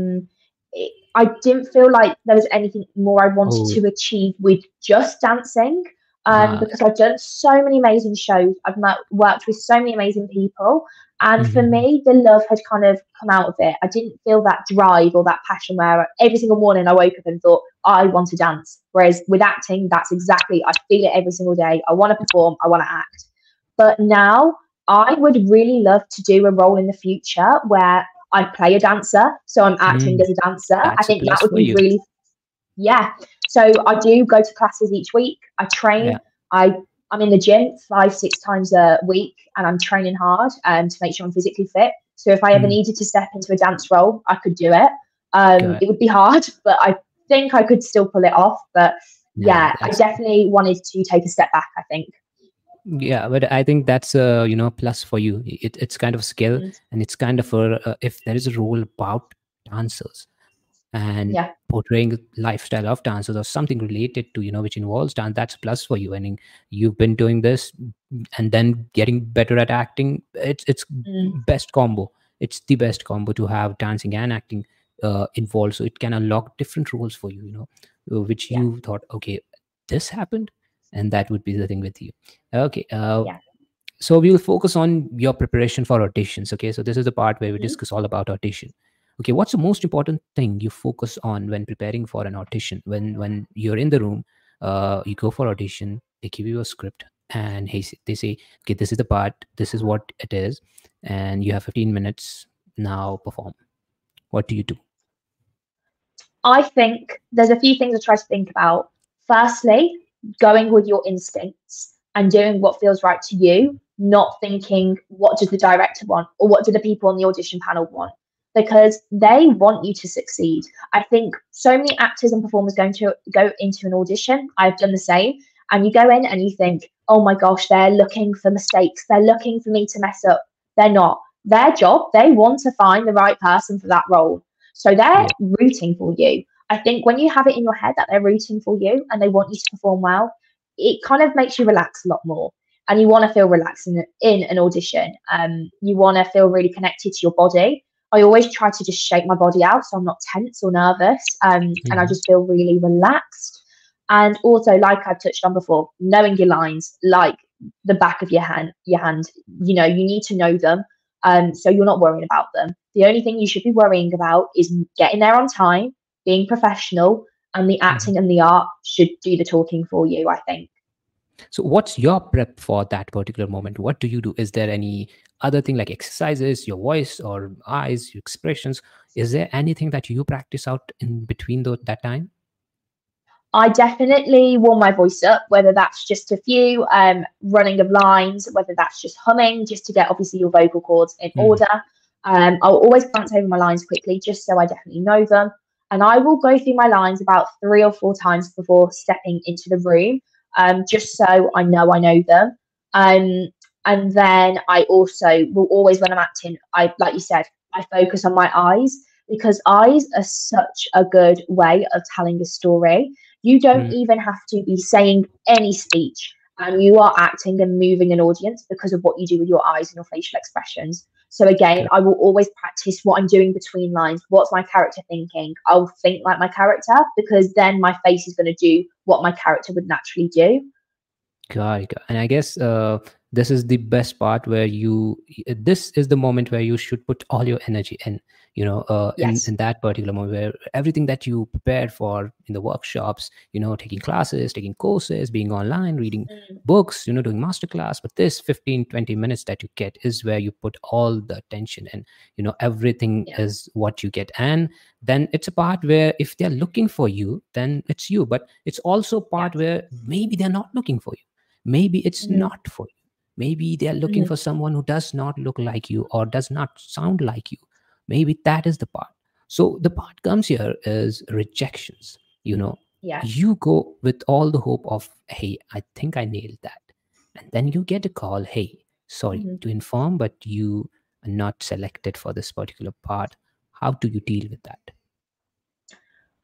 it, I didn't feel like there was anything more I wanted Oh. to achieve with just dancing. Um, Ah. because I've done so many amazing shows. I've met, worked with so many amazing people, and for Mhm. me, the love had kind of come out of it. I didn't feel that drive or that passion where every single morning I woke up and thought I want to dance. Whereas with acting, that's exactly I feel it every single day. I want to perform. I want to act. But now I would really love to do a role in the future where I play a dancer. So I'm acting Mm. as a dancer. I That's a think that would be really, yeah. So I do go to classes each week. I train. Yeah. I I'm in the gym five six times a week, and I'm training hard um, to make sure I'm physically fit. So if I ever Mm. needed to step into a dance role, I could do it. Um, it would be hard, [LAUGHS] but I think I could still pull it off. But yeah, I definitely wanted to take a step back. I think. yeah but i think that's a you know plus for you it, it's kind of a skill Mm. and it's kind of a uh, if there is a role about dancers and Yeah. portraying lifestyle of dancers or something related to you know which involves dance that's a plus for you I and you've been doing this and then getting better at acting it's it's Mm. best combo it's the best combo to have dancing and acting uh, involved so it can unlock different roles for you you know uh, which Yeah. you thought okay this happened and that would be the thing with you okay uh, Yeah. so we will focus on your preparation for auditions okay so this is the part where we Mhm. discuss all about audition okay what's the most important thing you focus on when preparing for an audition? When when you're in the room uh you go for audition they give you a script and hey, they say okay this is the part this is what it is and you have 15 minutes now perform. What do you do? I think there's a few things I try to think about. Firstly, going with your instincts and doing what feels right to you, not thinking what does the director want? or what do the people on the audition panel want because they want you to succeed. I think so many actors and performers going to go into an audition. I've done the same. And you go in and you think, oh my gosh, they're looking for mistakes. They're looking for me to mess up. They're not. Their job, they want to find the right person for that role. So they're rooting for you. I think when you have it in your head that they're rooting for you and they want you to perform well, it kind of makes you relax a lot more. And you want to feel relaxed in, in an audition. Um, you want to feel really connected to your body. I always try to just shake my body out so I'm not tense or nervous. Um, And I Mhm. just feel really relaxed. And also, like I've touched on before, knowing your lines like the back of your hand, your hand, you know, you need to know them. Um, so you're not worrying about them. The only thing you should be worrying about is getting there on time, being professional, and the acting and the art should do the talking for you, I think. so what's your prep for that particular moment what do you do is there any other thing like exercises your voice or eyes your expressions is there anything that you practice out in between tho- that time I definitely warm my voice up, whether that's just a few um, running of lines, whether that's just humming, just to get obviously your vocal cords in Mhm. order. Um, I'll always glance over my lines quickly, just so I definitely know them. And I will go through my lines about three or four times before stepping into the room, um, just so I know I know them. And then I also will always, when I'm acting, I like you said, I focus on my eyes because eyes are such a good way of telling a story. You don't Mm. even have to be saying any speech, and you are acting and moving an audience because of what you do with your eyes and your facial expressions. So again. I will always practice what I'm doing between lines. What's my character thinking? I'll think like my character because then my face is going to do what my character would naturally do. It. And I guess uh, this is the best part where you, this is the moment where you should put all your energy in, you know, uh, Yes. in, in that particular moment where everything that you prepared for in the workshops, you know, taking classes, taking courses, being online, reading books, you know, doing masterclass. But this 15, 20 minutes that you get is where you put all the attention and, you know, everything Yeah. is what you get. And then it's a part where if they're looking for you, then it's you. But it's also part where maybe they're not looking for you maybe it's Mhm. not for you maybe they're looking Mhm. for someone who does not look like you or does not sound like you maybe that is the part so the part comes here is rejections you know Yeah. you go with all the hope of hey i think i nailed that and then you get a call hey sorry Mhm. to inform but you are not selected for this particular part how do you deal with that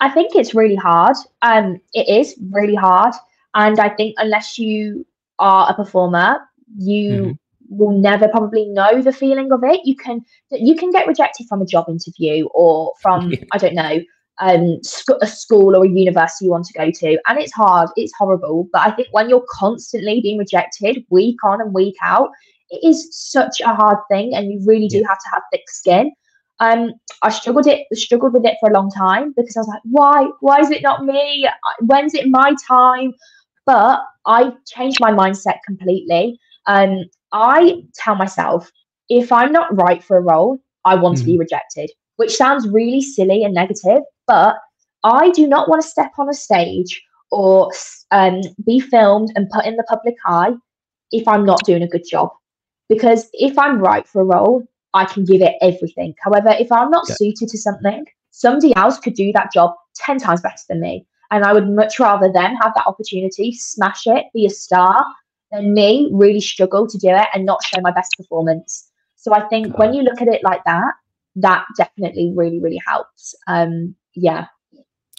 I think it's really hard. Um, it is really hard, and I think unless you are a performer, you Mhm. will never probably know the feeling of it. You can you can get rejected from a job interview or from [LAUGHS] I don't know um a school or a university you want to go to, and it's hard. It's horrible. But I think when you're constantly being rejected week on and week out, it is such a hard thing, and you really do Yeah. have to have thick skin. Um, I struggled it struggled with it for a long time because I was like, why why is it not me? When's it my time? But I changed my mindset completely. Um, I tell myself if I'm not right for a role, I want to be rejected, which sounds really silly and negative, but I do not want to step on a stage or um, be filmed and put in the public eye if I'm not doing a good job. Because if I'm right for a role, I can give it everything. However, if I'm not Yeah. suited to something, somebody else could do that job 10 times better than me. And I would much rather them have that opportunity, smash it, be a star, than me really struggle to do it and not show my best performance. So I think Got when you look at it like that, that definitely really, really helps. Um, yeah.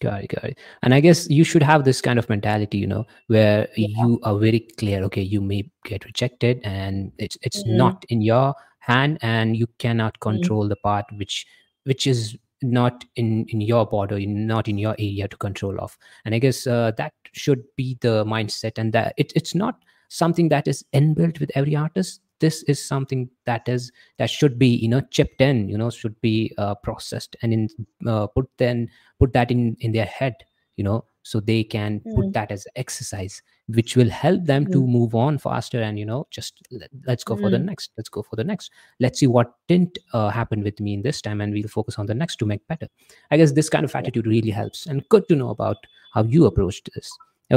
Got it, got it. And I guess you should have this kind of mentality, you know, where Yeah. you are very clear. Okay, you may get rejected, and it's it's Mhm. not in your hand and you cannot Mm. control the part which which is not in in your border not in your area to control of and i guess uh, that should be the mindset and that it, it's not something that is inbuilt with every artist this is something that is that should be you know chipped in you know should be uh, processed and in uh, put then put that in in their head you know so they can put Mm. that as exercise which will help them to move on faster and you know just let, let's go for the Mm. next let's go for the next. Let's see what didn't uh, happen with me in this time and we'll focus on the next to make better. I guess this kind of attitude really helps and good to know about how you approached this.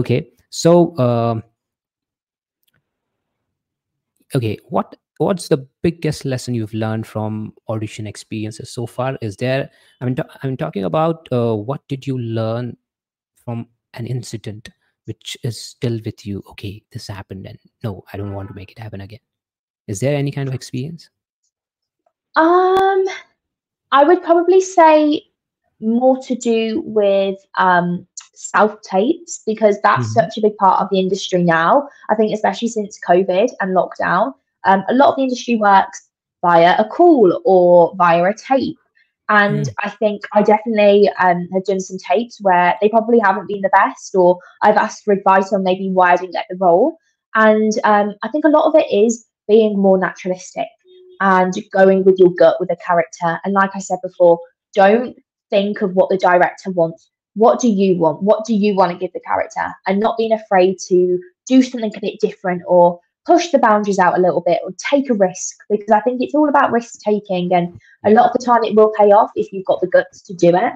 Okay so um okay what what's the biggest lesson you've learned from audition experiences so far? Is there i mean i'm talking about uh, what did you learn from an incident which is still with you? Okay this happened and no i don't want to make it happen again. Is there any kind of experience? Um, I would probably say more to do with um, self tapes because that's Mhm. such a big part of the industry now. I think, especially since COVID and lockdown, um, a lot of the industry works via a call or via a tape. And I think I definitely um, have done some tapes where they probably haven't been the best, or I've asked for advice on maybe why I didn't get the role. And um, I think a lot of it is being more naturalistic and going with your gut with a character. And like I said before, don't think of what the director wants. What do you want? What do you want to give the character? And not being afraid to do something a bit different or push the boundaries out a little bit or take a risk because I think it's all about risk taking. And a lot of the time it will pay off if you've got the guts to do it.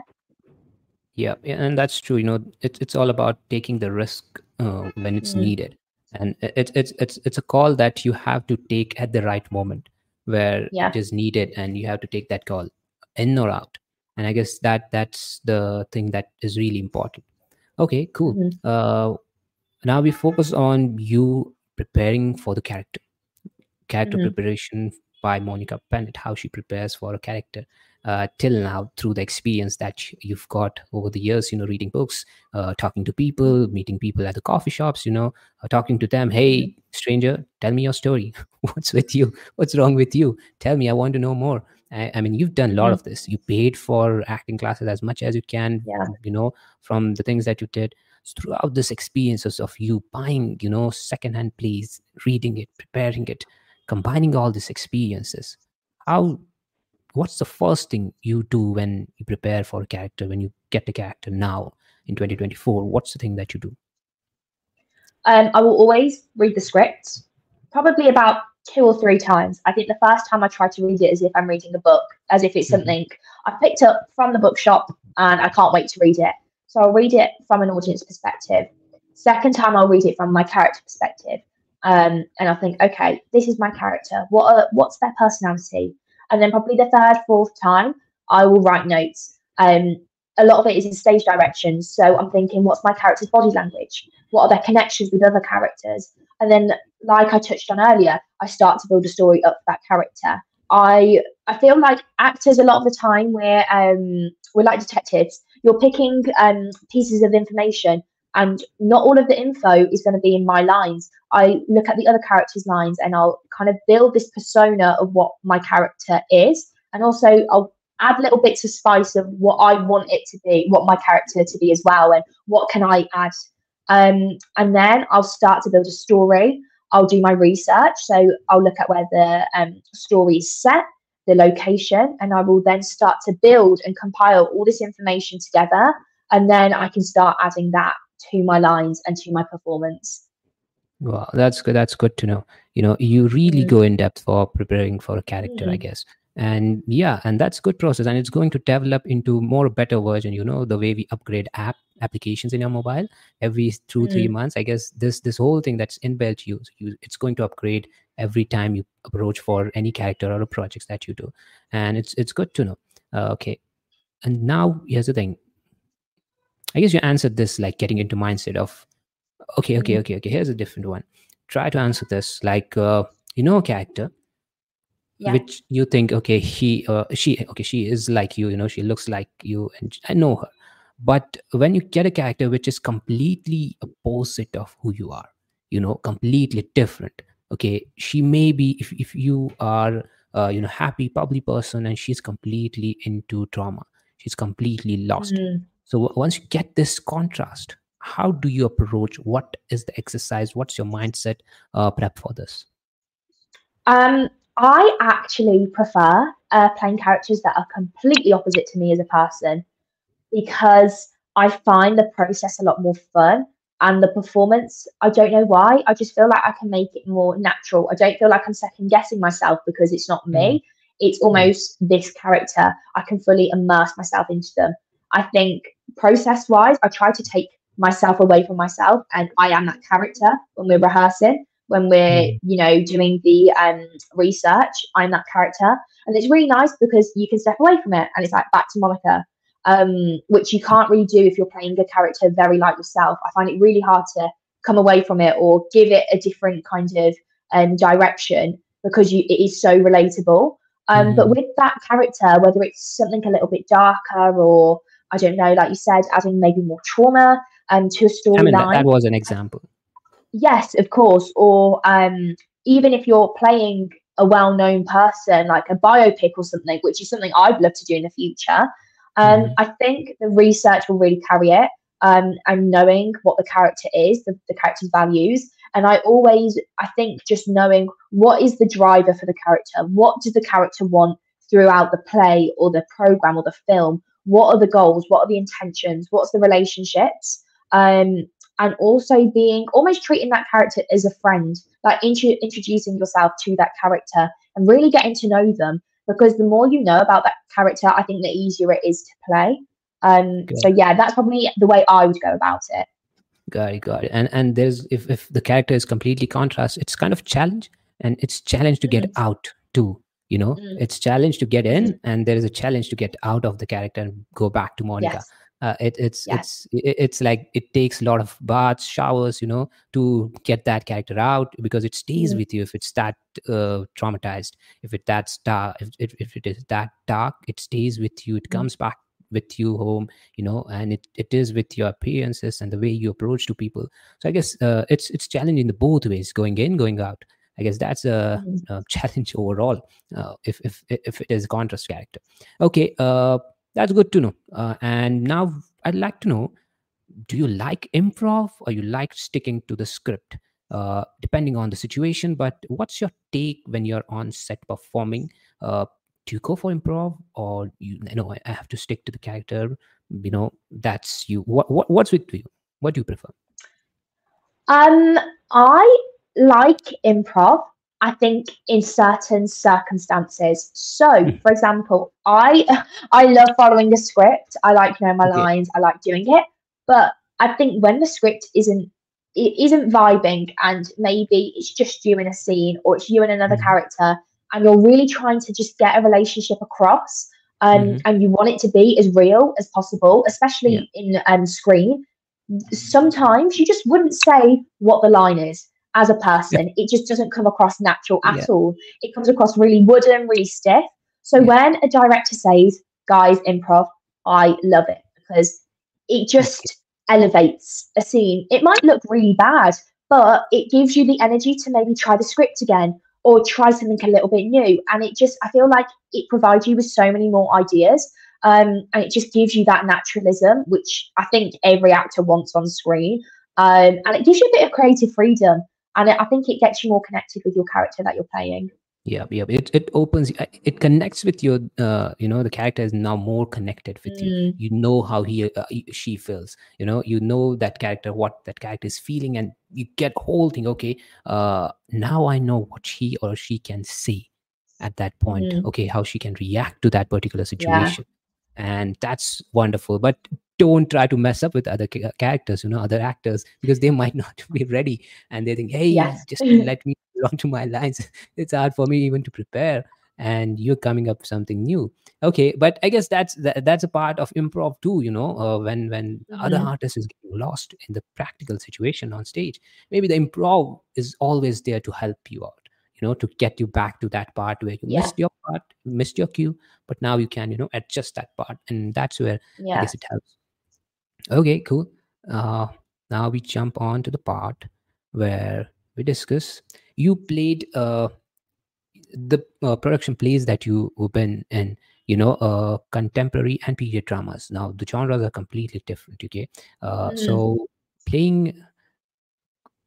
yeah yeah, and that's true you know it's it's all about taking the risk uh, when it's Mm. needed and it- it's it's it's it's a call that you have to take at the right moment where Yeah. it is needed and you have to take that call in or out and i guess that that's the thing that is really important. Okay cool. Mhm. uh now we focus on you preparing for the character. Character Mhm. preparation by monica bennett how she prepares for a character uh, till now through the experience that you've got over the years you know reading books uh, talking to people meeting people at the coffee shops you know uh, talking to them. Hey stranger tell me your story. [LAUGHS] What's with you? What's wrong with you? Tell me i want to know more I, I mean you've done a lot Mhm. of this you paid for acting classes as much as you can Yeah. you know from the things that you did So throughout this experiences of you buying you know secondhand plays reading it preparing it combining all these experiences how what's the first thing you do when you prepare for a character when you get a character now in 2024 what's the thing that you do Um, I will always read the script, probably about two or three times. I think the first time I try to read it as if I'm reading a book, as if it's Mhm. something I picked up from the bookshop and I can't wait to read it. So I'll read it from an audience perspective. Second time, I'll read it from my character perspective, um, and I'll think, okay, this is my character. What are, what's their personality? And then probably the third, fourth time, I will write notes. Um, a lot of it is in stage directions, so I'm thinking, what's my character's body language? What are their connections with other characters? And then, like I touched on earlier, I start to build a story up for that character. I I feel like actors a lot of the time we're um we're like detectives. You're picking um pieces of information and not all of the info is going to be in my lines. I look at the other characters' lines and I'll kind of build this persona of what my character is and also I'll add little bits of spice of what I want it to be, what my character to be as well, and what can I add. Um, and then I'll start to build a story. I'll do my research. So I'll look at where the um, story is set, the location, and I will then start to build and compile all this information together. And then I can start adding that to my lines and to my performance. Wow, that's good. That's good to know. You know, you really Mm. go in depth for preparing for a character, I Mm. guess. And yeah, and that's good process, and it's going to develop into more better version. You know, the way we upgrade app applications in your mobile every two three Mm. months. I guess this this whole thing that's inbuilt you, you it's going to upgrade every time you approach for any character or projects that you do, and it's it's good to know. Uh, okay, and now here's the thing. I guess you answered this like getting into mindset of okay okay Mhm. okay okay here's a different one try to answer this like uh, you know a character Yeah. which you think okay he uh, she okay she is like you you know she looks like you and i know her but when you get a character which is completely opposite of who you are you know completely different okay she may be if, if you are uh, you know happy bubbly person and she's completely into trauma she's completely lost. Mm. so once you get this contrast how do you approach what is the exercise what's your mindset uh, prep for this? Um, I actually prefer uh, playing characters that are completely opposite to me as a person because I find the process a lot more fun and the performance. I don't know why. I just feel like I can make it more natural. I don't feel like I'm second guessing myself because it's not me. It's almost this character. I can fully immerse myself into them. I think process wise, I try to take myself away from myself and I am that character when we're rehearsing when we're Mhm. you know doing the um research i'm that character and it's really nice because you can step away from it and it's like back to monica um which you can't really do if you're playing a character very like yourself. I find it really hard to come away from it or give it a different kind of um direction because you it is so relatable. Um but Mhm. with that character whether it's something a little bit darker or i don't know like you said adding maybe more trauma um to a i mean that, storyline. that was an example. Yes of course. Or um even if you're playing a well-known person like a biopic or something which is something i'd love to do in the future um Mhm. i think the research will really carry it um and knowing what the character is the, the character's values. And i always i think just knowing what is the driver for the character what does the character want throughout the play or the program or the film? What are the goals? What are the intentions? What's the relationships? Um and also being almost treating that character as a friend, like intro- introducing yourself to that character and really getting to know them. Because the more you know about that character, I think the easier it is to play. Um, so yeah, that's probably the way I would go about it. got it got it and and there's if, if the character is completely contrast it's kind of challenge and it's challenge to get Mm. out too you know Mm. it's challenge to get in and there is a challenge to get out of the character and go back to monica Yes. Uh, it, it's Yes. it's it, it's like it takes a lot of baths showers you know to get that character out because it stays Mhm. with you if it's that uh, traumatized if it that's dark if, if, if it is that dark it stays with you it Mhm. comes back with you home you know and it, it is with your appearances and the way you approach to people so i guess uh, it's it's challenging the both ways going in going out i guess that's a, Mhm. a [LAUGHS] challenge overall uh, if if if it is a contrast character okay uh that's good to know. Uh, and now i'd like to know do you like improv or you like sticking to the script? Uh, depending on the situation but what's your take when you're on set performing? Uh, do you go for improv or you, you know I, have to stick to the character? You know that's you. What, what what's with you? What do you prefer? Um, I like improv. I think in certain circumstances. So, Mm. for example, I [LAUGHS] I love following the script. I like knowing my Okay. lines. I like doing it. But I think when the script isn't it isn't vibing and maybe it's just you in a scene or it's you and another Mhm. character and you're really trying to just get a relationship across um, Mhm. and you want it to be as real as possible, especially in um, screen sometimes you just wouldn't say what the line is as a person. It just doesn't come across natural at Yeah. all. It comes across really wooden, really stiff. So Yeah. when a director says, guys, improv, I love it because it just elevates a scene. It might look really bad, but it gives you the energy to maybe try the script again or try something a little bit new. And it just, I feel like it provides you with so many more ideas. Um, and it just gives you that naturalism, which I think every actor wants on screen. Um, and it gives you a bit of creative freedom. And it, I think it gets you more connected with your character that you're playing. yeah yeah it, it opens uh, it connects with your uh, you know the character is now more connected with you. Mm, you know how he uh, she feels you know? You know that character what that character is feeling and you get whole thing okay uh now i know what he or she can say at that point Mhm. okay how she can react to that particular situation. And that's wonderful. But don't try to mess up with other characters you know other actors because they might [LAUGHS] not be ready and they think hey Yes. just let me [LAUGHS] belong to my lines [LAUGHS] it's hard for me even to prepare and you're coming up with something new okay but i guess that's that, that's a part of improv too you know uh, when when other Mhm. artists is getting lost in the practical situation on stage maybe the improv is always there to help you out you know to get you back to that part where you Yeah. missed your part missed your cue but now you can you know adjust that part and that's where i guess it helps okay cool uh now we jump on to the part where we discuss you played uh the uh, production plays that you open in you know uh, contemporary and period dramas now the genres are completely different okay uh, Mm. so playing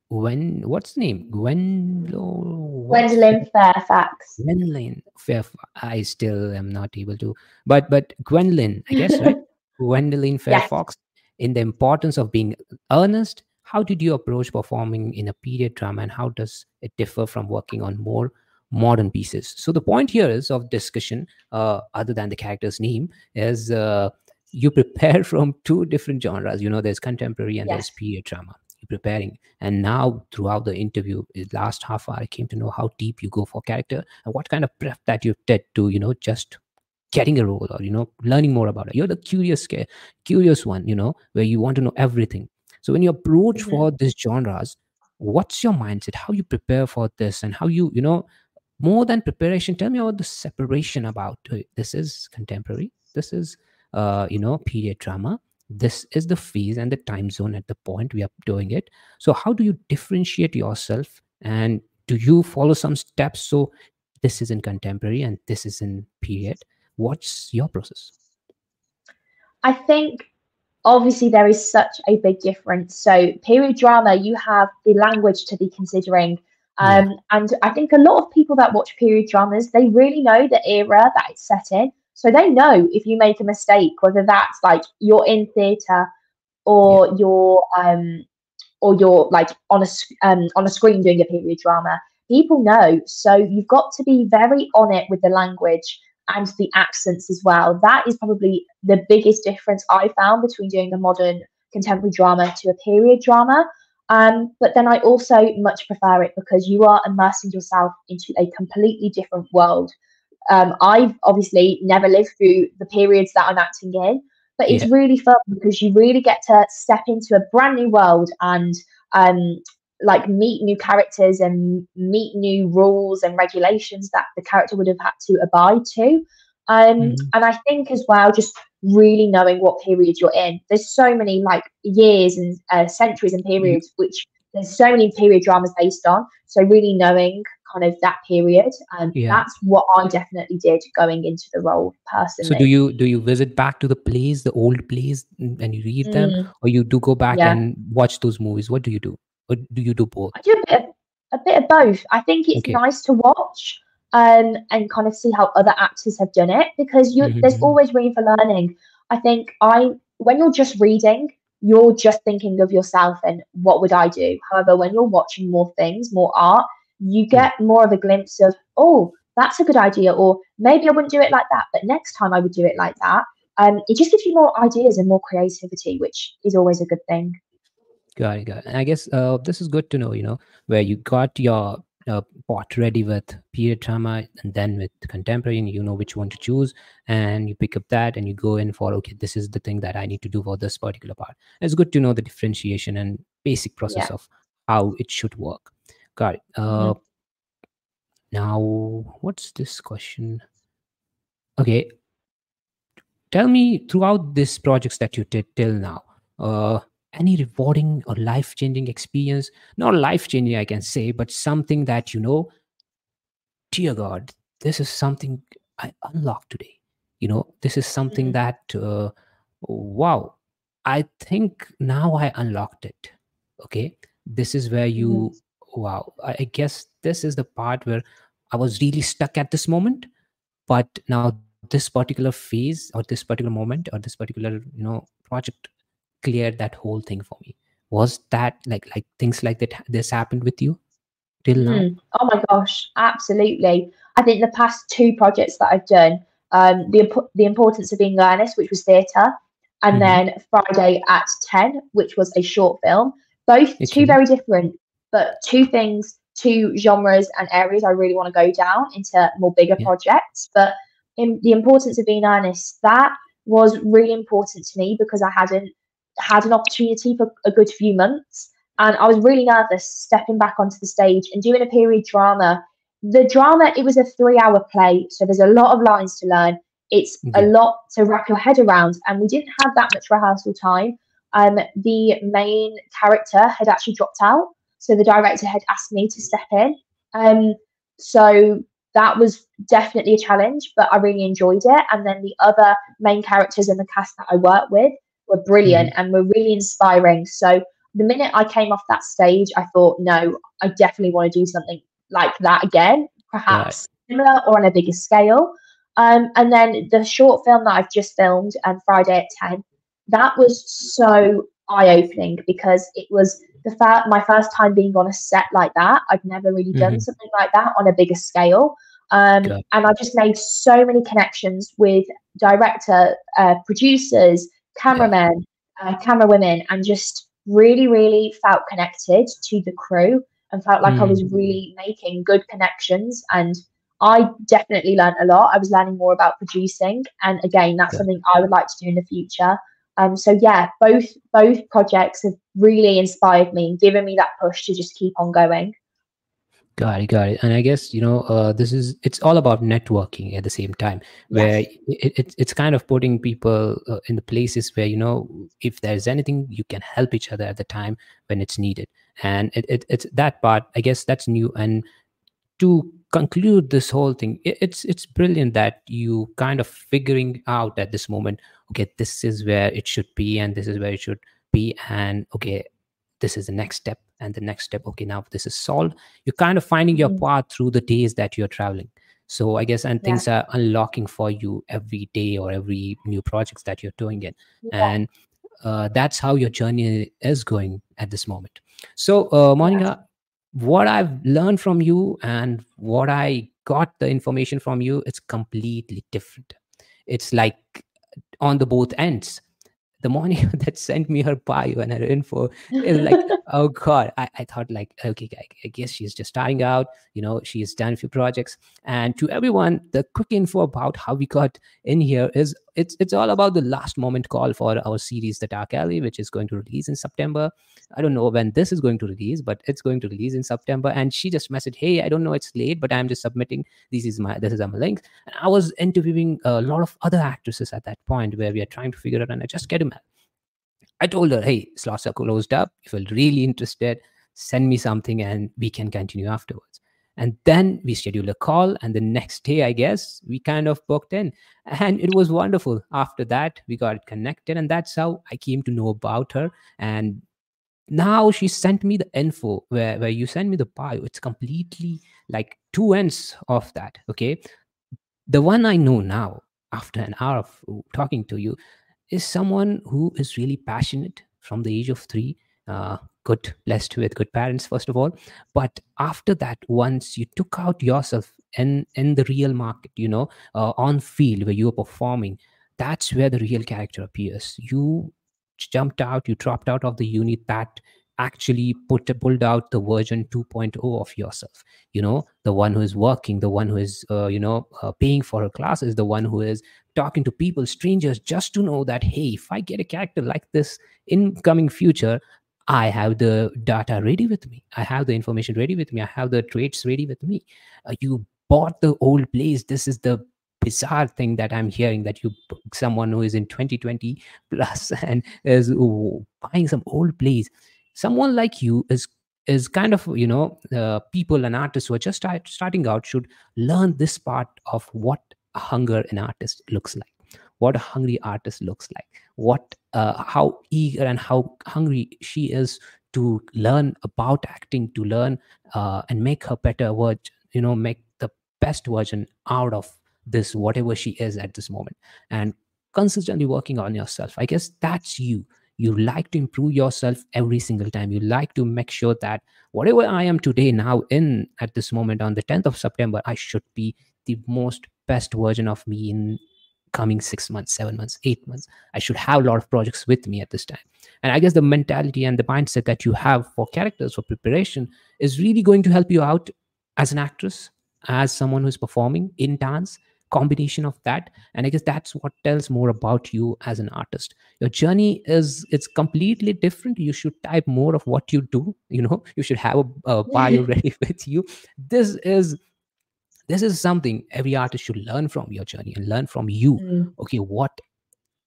when what's the name gwen Gwendolen Fairfax. Gwendolen Fairfax. I still am not able to, but but Gwendolen, I guess, right? [LAUGHS] Gwendolen Fairfax. In the importance of being earnest, how did you approach performing in a period drama, and how does it differ from working on more modern pieces? So the point here is of discussion, uh, other than the character's name, is uh, you prepare [LAUGHS] from two different genres. You know, there's contemporary and there's period drama. You're preparing, and now throughout the interview, last half hour, I came to know how deep you go for character and what kind of prep that you did to, you know, just getting a role or you know learning more about it. You're the curious, curious one, you know, where you want to know everything. So when you approach Mhm. for these genres, what's your mindset? How you prepare for this, and how you, you know, more than preparation. Tell me about the separation about uh, this is contemporary. This is, uh, you know, period drama. This is the phase and the time zone at the point we are doing it. So how do you differentiate yourself, and do you follow some steps? So this is in contemporary and this is in period. What's your process? I think obviously there is such a big difference. So period drama, you have the language to be considering. Yeah. Um, And I think a lot of people that watch period dramas, they really know the era that it's set in. So they know if you make a mistake, whether that's like you're in theatre or you're um or you're like on a um on a screen doing a period drama. People know. So you've got to be very on it with the language and the accents as well. That is probably the biggest difference I found between doing a modern contemporary drama to a period drama. Um, but then I also much prefer it because you are immersing yourself into a completely different world. Um, I've obviously never lived through the periods that I'm acting in, but it's Yeah. really fun because you really get to step into a brand new world and um, like meet new characters and meet new rules and regulations that the character would have had to abide to. Um, Mhm. And I think as well, just really knowing what period you're in. There's so many like years and uh, centuries and periods, which there's so many period dramas based on. So really knowing kind of that period, and Yeah. that's what I definitely did going into the role personally. So do you do you visit back to the plays, the old plays, and you read them, Mm, or you do go back Yeah. and watch those movies? What do you do? Or do you do both? I do a bit of, a bit of both. I think it's Okay. nice to watch um, and kind of see how other actors have done it because you there's Mhm. always room for learning. I think I when you're just reading, you're just thinking of yourself and what would I do. However, when you're watching more things, more art, you get more of a glimpse of oh, that's a good idea, or maybe I wouldn't do it like that, but next time I would do it like that. Um, it just gives you more ideas and more creativity, which is always a good thing. Got it, got it. And I guess uh, this is good to know, you know, where you got your uh, pot ready with period drama and then with contemporary, and you know which one to choose, and you pick up that and you go in for okay, this is the thing that I need to do for this particular part. It's good to know the differentiation and basic process Yeah. of how it should work. Got it. Mhm. Uh, Now, what's this question? Okay, tell me throughout these projects that you did till now, uh, any rewarding or life changing experience? Not life changing, I can say, but something that you know, dear God, this is something I unlocked today. You know, this is something Mhm. that, uh, wow, I think now I unlocked it. Okay, this is where you, wow, I, I guess this is the part where I was really stuck at this moment, but now this particular phase or this particular moment or this particular you know project cleared that whole thing for me was that like like things like that this happened with you till now Mm. Oh my gosh, absolutely. I think the past two projects that I've done, um, the the importance of being earnest, which was theatre, and Mhm. then Friday at ten, which was a short film. Both Okay. two very different, but two things, two genres and areas I really want to go down into more bigger Yeah. projects. But in the importance of being earnest, that was really important to me because I hadn't had an opportunity for a good few months and I was really nervous stepping back onto the stage and doing a period drama. The drama, it was a three hour play, so there's a lot of lines to learn. It's a lot to wrap your head around, and we didn't have that much rehearsal time. Um, the main character had actually dropped out, so the director had asked me to step in. Um, so that was definitely a challenge, but I really enjoyed it. And then the other main characters in the cast that I worked with were brilliant mm-hmm. and were really inspiring. So the minute I came off that stage, I thought, no, I definitely want to do something like that again, perhaps right. similar or on a bigger scale. Um, and then the short film that I've just filmed, um, Friday at 10, that was so eye opening because it was the fa- my first time being on a set like that. I've never really done mm-hmm. something like that on a bigger scale. Um, And I just made so many connections with director, uh, producers, cameramen, yeah. uh, camera women, and just really, really felt connected to the crew and felt like mm. I was mm. really making good connections. And I definitely learned a lot. I was learning more about producing. And again, that's yeah. something I would like to do in the future. Um, so yeah, both both projects have really inspired me and given me that push to just keep on going. Got it, got it. And I guess you know uh, this is it's all about networking at the same time, where yes. it, it, it's kind of putting people uh, in the places where you know if there's anything you can help each other at the time when it's needed, and it, it it's that part. I guess that's new. And to conclude this whole thing, it, it's it's brilliant that you kind of figuring out at this moment. Okay, this is where it should be, and this is where it should be, and okay, this is the next step and the next step okay now this is solved you're kind of finding your mm-hmm. path through the days that you're traveling so i guess and yeah. things are unlocking for you every day or every new projects that you're doing it yeah. and uh, that's how your journey is going at this moment so uh, monica yeah. what i've learned from you and what i got the information from you it's completely different it's like on the both ends the morning [LAUGHS] that sent me her bio and her info is like [LAUGHS] oh god I, I thought like okay I, I, guess she's just starting out you know she she's done a few projects. And to everyone the quick info about how we got in here is it's it's all about the last moment call for our series the dark alley which is going to release in september. I don't know when this is going to release but it's going to release in september. And she just messaged hey i don't know it's late but i'm just submitting. This is my this is my link. And i was interviewing a lot of other actresses at that point where we are trying to figure out and i just get a mail i told her, hey, slots are closed up. If you're really interested, send me something and we can continue afterwards. And then we scheduled a call. And the next day, I guess, we kind of booked in. And it was wonderful. After that, we got connected. And that's how I came to know about her. And now she sent me the info where, where you send me the bio. It's completely like two ends of that. Okay. The one I know now, after an hour of talking to you, is someone who is really passionate from the age of three uh, good blessed with good parents first of all. But after that once you took out yourself in in the real market you know uh, on field where you're performing that's where the real character appears. You jumped out you dropped out of the unit that actually put pulled out the version 2.0 of yourself. You know the one who is working the one who is uh, you know uh, paying for her classes the one who is talking to people strangers just to know that hey if i get a character like this in coming future i have the data ready with me. I have the information ready with me. I have the traits ready with me. Uh, you bought the old place. This is the bizarre thing that i'm hearing that you someone who is in 2020 plus [LAUGHS] and is buying some old place. Someone like you is is kind of you know uh, people and artists who are just start, starting out should learn this part of what hunger an artist looks like what a hungry artist looks like what uh, how eager and how hungry she is to learn about acting to learn uh, and make her better version you know make the best version out of this whatever she is at this moment. And consistently working on yourself. I guess that's you. You like to improve yourself every single time. You like to make sure that whatever i am today now in at this moment on the 10th of september i should be the most best version of me in coming six months seven months eight months i should have a lot of projects with me at this time. And i guess the mentality and the mindset that you have for characters for preparation is really going to help you out as an actress as someone who's performing in dance combination of that. And i guess that's what tells more about you as an artist. Your journey is it's completely different. You should type more of what you do you know? You should have a, a [LAUGHS] bio ready with you. This is this is something every artist should learn from your journey and learn from you. Mm. okay what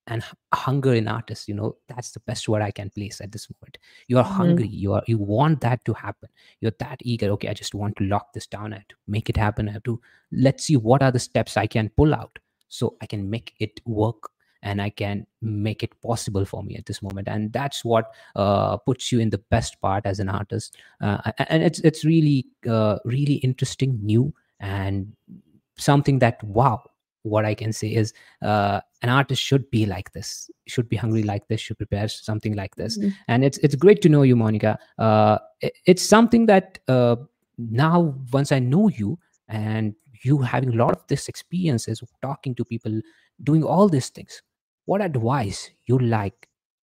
and hunger in artists you know that's the best word i can place at this moment. You are mm-hmm. hungry. You are you want that to happen. You're that eager. Okay i just want to lock this down. I have to make it happen. I have to let's see what are the steps i can pull out so i can make it work and i can make it possible for me at this moment. And that's what uh, puts you in the best part as an artist. Uh, and it's it's really uh, really interesting new and something that wow what I can say is uh, an artist should be like this, should be hungry like this, should prepare something like this. Mm-hmm. And it's it's great to know you, Monica. Uh, it, it's something that uh, now once I know you and you having a lot of this experiences talking to people, doing all these things, what advice you like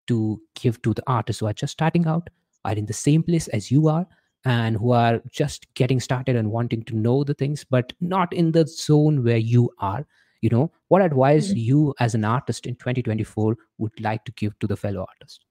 to give to the artists who are just starting out, are in the same place as you are, and who are just getting started and wanting to know the things but not in the zone where you are you know? What advice mm-hmm. you as an artist in 2024 would like to give to the fellow artist?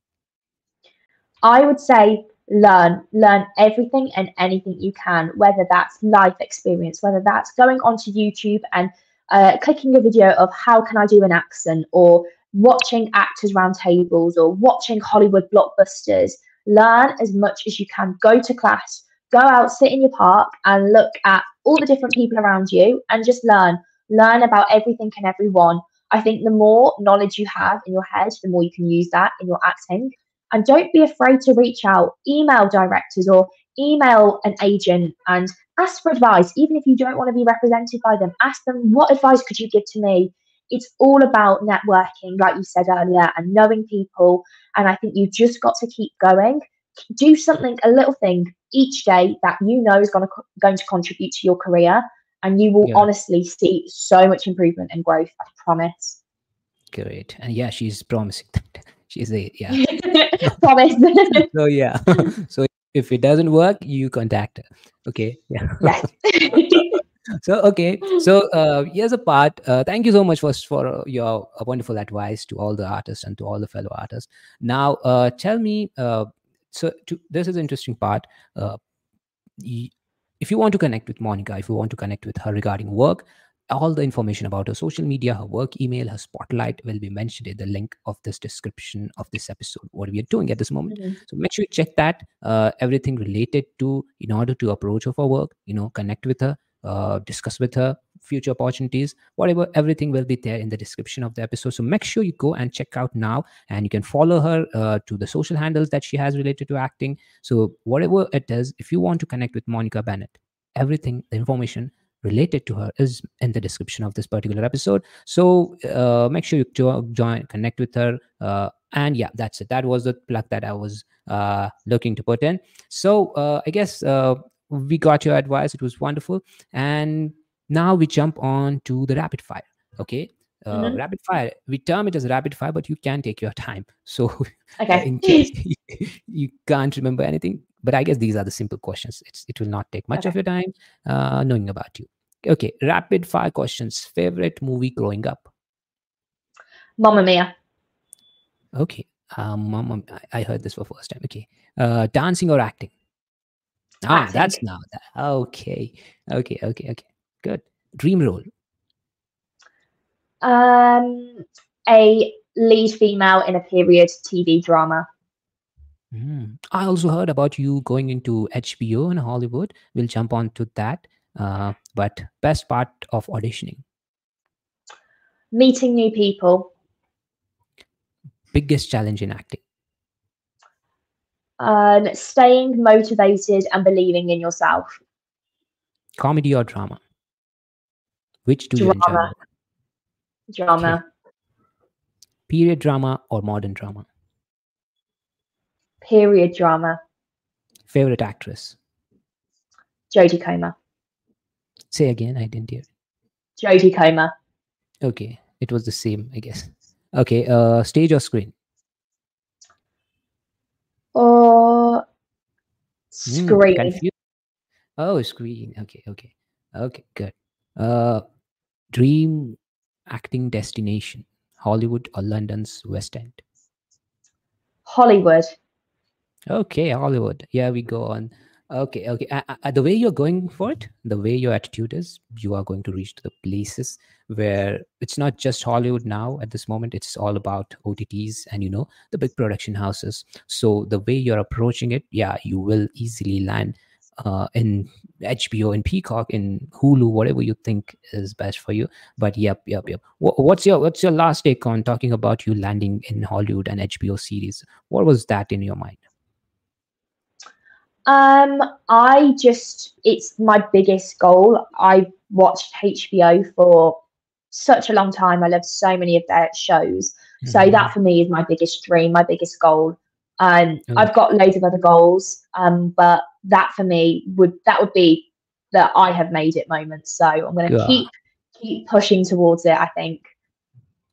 I would say learn learn everything and anything you can whether that's life experience whether that's going onto youtube and uh, clicking a video of how can i do an accent or watching actors roundtables or watching hollywood blockbusters learn as much as you can go to class go out sit in your park and look at all the different people around you and just learn learn about everything and everyone. I think the more knowledge you have in your head, the more you can use that in your acting. And don't be afraid to reach out, email directors or email an agent and ask for advice. Even if you don't want to be represented by them, ask them, what advice could you give to me? It's all about networking, like you said earlier, and knowing people. And I think you've just got to keep going. Do something, a little thing each day that you know is going to, going to contribute to your career and you will yeah. honestly see so much improvement and growth. I promise. Great, and yeah, she's promising that. [LAUGHS] She's a yeah. [LAUGHS] promise. [LAUGHS] so yeah, so if it doesn't work, you contact her. Okay, yeah. Yes. So okay so uh, here's a part uh, thank you so much first for uh, your uh, wonderful advice to all the artists and to all the fellow artists now uh, tell me uh, so to, this is interesting part if you want to connect with Monica, if you want to connect with her regarding work, all the information about her social media, her work email, her spotlight will be mentioned in the link of this description of this episode, what we are doing at this moment. Mm-hmm. So make sure you check that. Uh, everything related to in order to approach her for work, you know, connect with her, uh, discuss with her future opportunities, whatever, everything will be there in the description of the episode. So make sure you go and check out now, and you can follow her uh, to the social handles that she has related to acting. So whatever it is, if you want to connect with Monica Bennett, everything, the information related to her is in the description of this particular episode. So uh, make sure you join, connect with her. Uh, and yeah, that's it. That was the plug that I was uh, looking to put in. So uh, I guess uh, we got your advice. It was wonderful. And now we jump on to the rapid fire. Okay. Uh, mm-hmm. Rapid fire. We term it as rapid fire, but you can take your time. [LAUGHS] So, okay. in [LAUGHS] case [LAUGHS] you, can't remember anything, but I guess these are the simple questions. It's, it will not take much okay. of your time uh, knowing about you. Okay. Rapid fire questions. Favorite movie growing up? Mamma Mia. Okay. Um, Mama, I heard this for first time. Okay. Uh, dancing or acting? Ah, that's now that. Okay. Okay. Okay. Okay. Good. Dream role. Um, a lead female in a period TV drama. Mm. I also heard about you going into HBO in Hollywood. We'll jump on to that. Uh, but best part of auditioning? Meeting new people. Biggest challenge in acting? Um, staying motivated and believing in yourself. Comedy or drama? Which do drama. you enjoy? Drama. Okay. Period drama or modern drama? Period drama. Favorite actress? Jodie Comer. Say again, I didn't hear. It. Jodie Comer. Okay, it was the same, I guess. Okay, uh, stage or screen? Or screen. Mm, oh, screen. Okay, okay, okay, good. Uh, dream acting destination, Hollywood or London's West End? Hollywood. Okay, Hollywood. Yeah, we go on. Okay, okay. Uh, uh, the way you're going for it, the way your attitude is, you are going to reach to the places where it's not just Hollywood now at this moment. It's all about OTTs and you know the big production houses. So the way you're approaching it, yeah, you will easily land uh, in HBO, in Peacock, in Hulu, whatever you think is best for you. But yep, yep, yep. What's your what's your last take on talking about you landing in Hollywood and HBO series? What was that in your mind? Um, I just it's my biggest goal. I watched HBO for such a long time. I love so many of their shows. Mm-hmm. So that for me is my biggest dream, my biggest goal. Um, mm-hmm. I've got loads of other goals, um, but that for me would that would be that I have made it moment. So I'm going to yeah. keep keep pushing towards it. I think.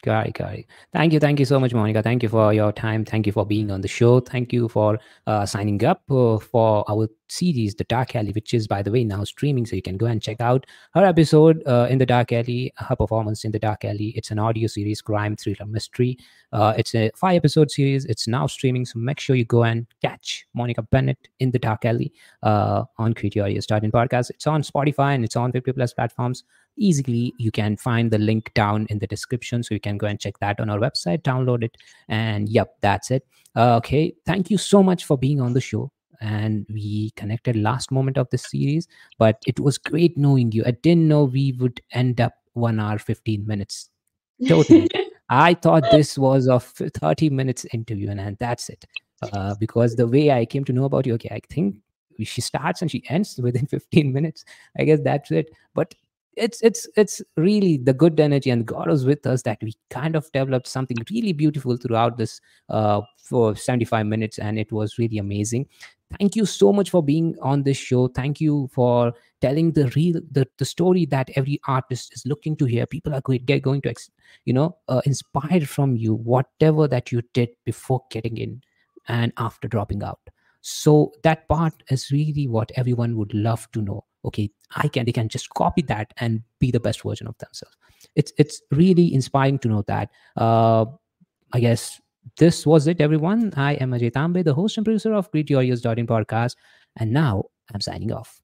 Got it, got it. Thank you, thank you so much, Monica. Thank you for your time. Thank you for being on the show. Thank you for uh, signing up uh, for our series, The Dark Alley, which is, by the way, now streaming. So you can go and check out her episode uh, in The Dark Alley, her performance in The Dark Alley. It's an audio series, crime, thriller, mystery. Uh, it's a five episode series. It's now streaming. So make sure you go and catch Monica Bennett in The Dark Alley uh, on Create Your Audio Starting Podcast. It's on Spotify and it's on 50 plus platforms easily you can find the link down in the description so you can go and check that on our website download it and yep that's it. Uh, okay thank you so much for being on the show and we connected last moment of the series but it was great knowing you. I didn't know we would end up one hour 15 minutes. Totally. [LAUGHS] I thought this was a 30 minutes interview and, and that's it. Uh, because the way i came to know about you okay i think she starts and she ends within 15 minutes. I guess that's it. But it's it's it's really the good energy and god was with us that we kind of developed something really beautiful throughout this uh for 75 minutes and it was really amazing. Thank you so much for being on this show. Thank you for telling the real the, the story that every artist is looking to hear. People are going, get, going to you know uh, inspired from you whatever that you did before getting in and after dropping out. So that part is really what everyone would love to know okay i can they can just copy that and be the best version of themselves. It's it's really inspiring to know that uh i guess this was it everyone. I am ajay tambe the host and producer of create your ears podcast. And now i'm signing off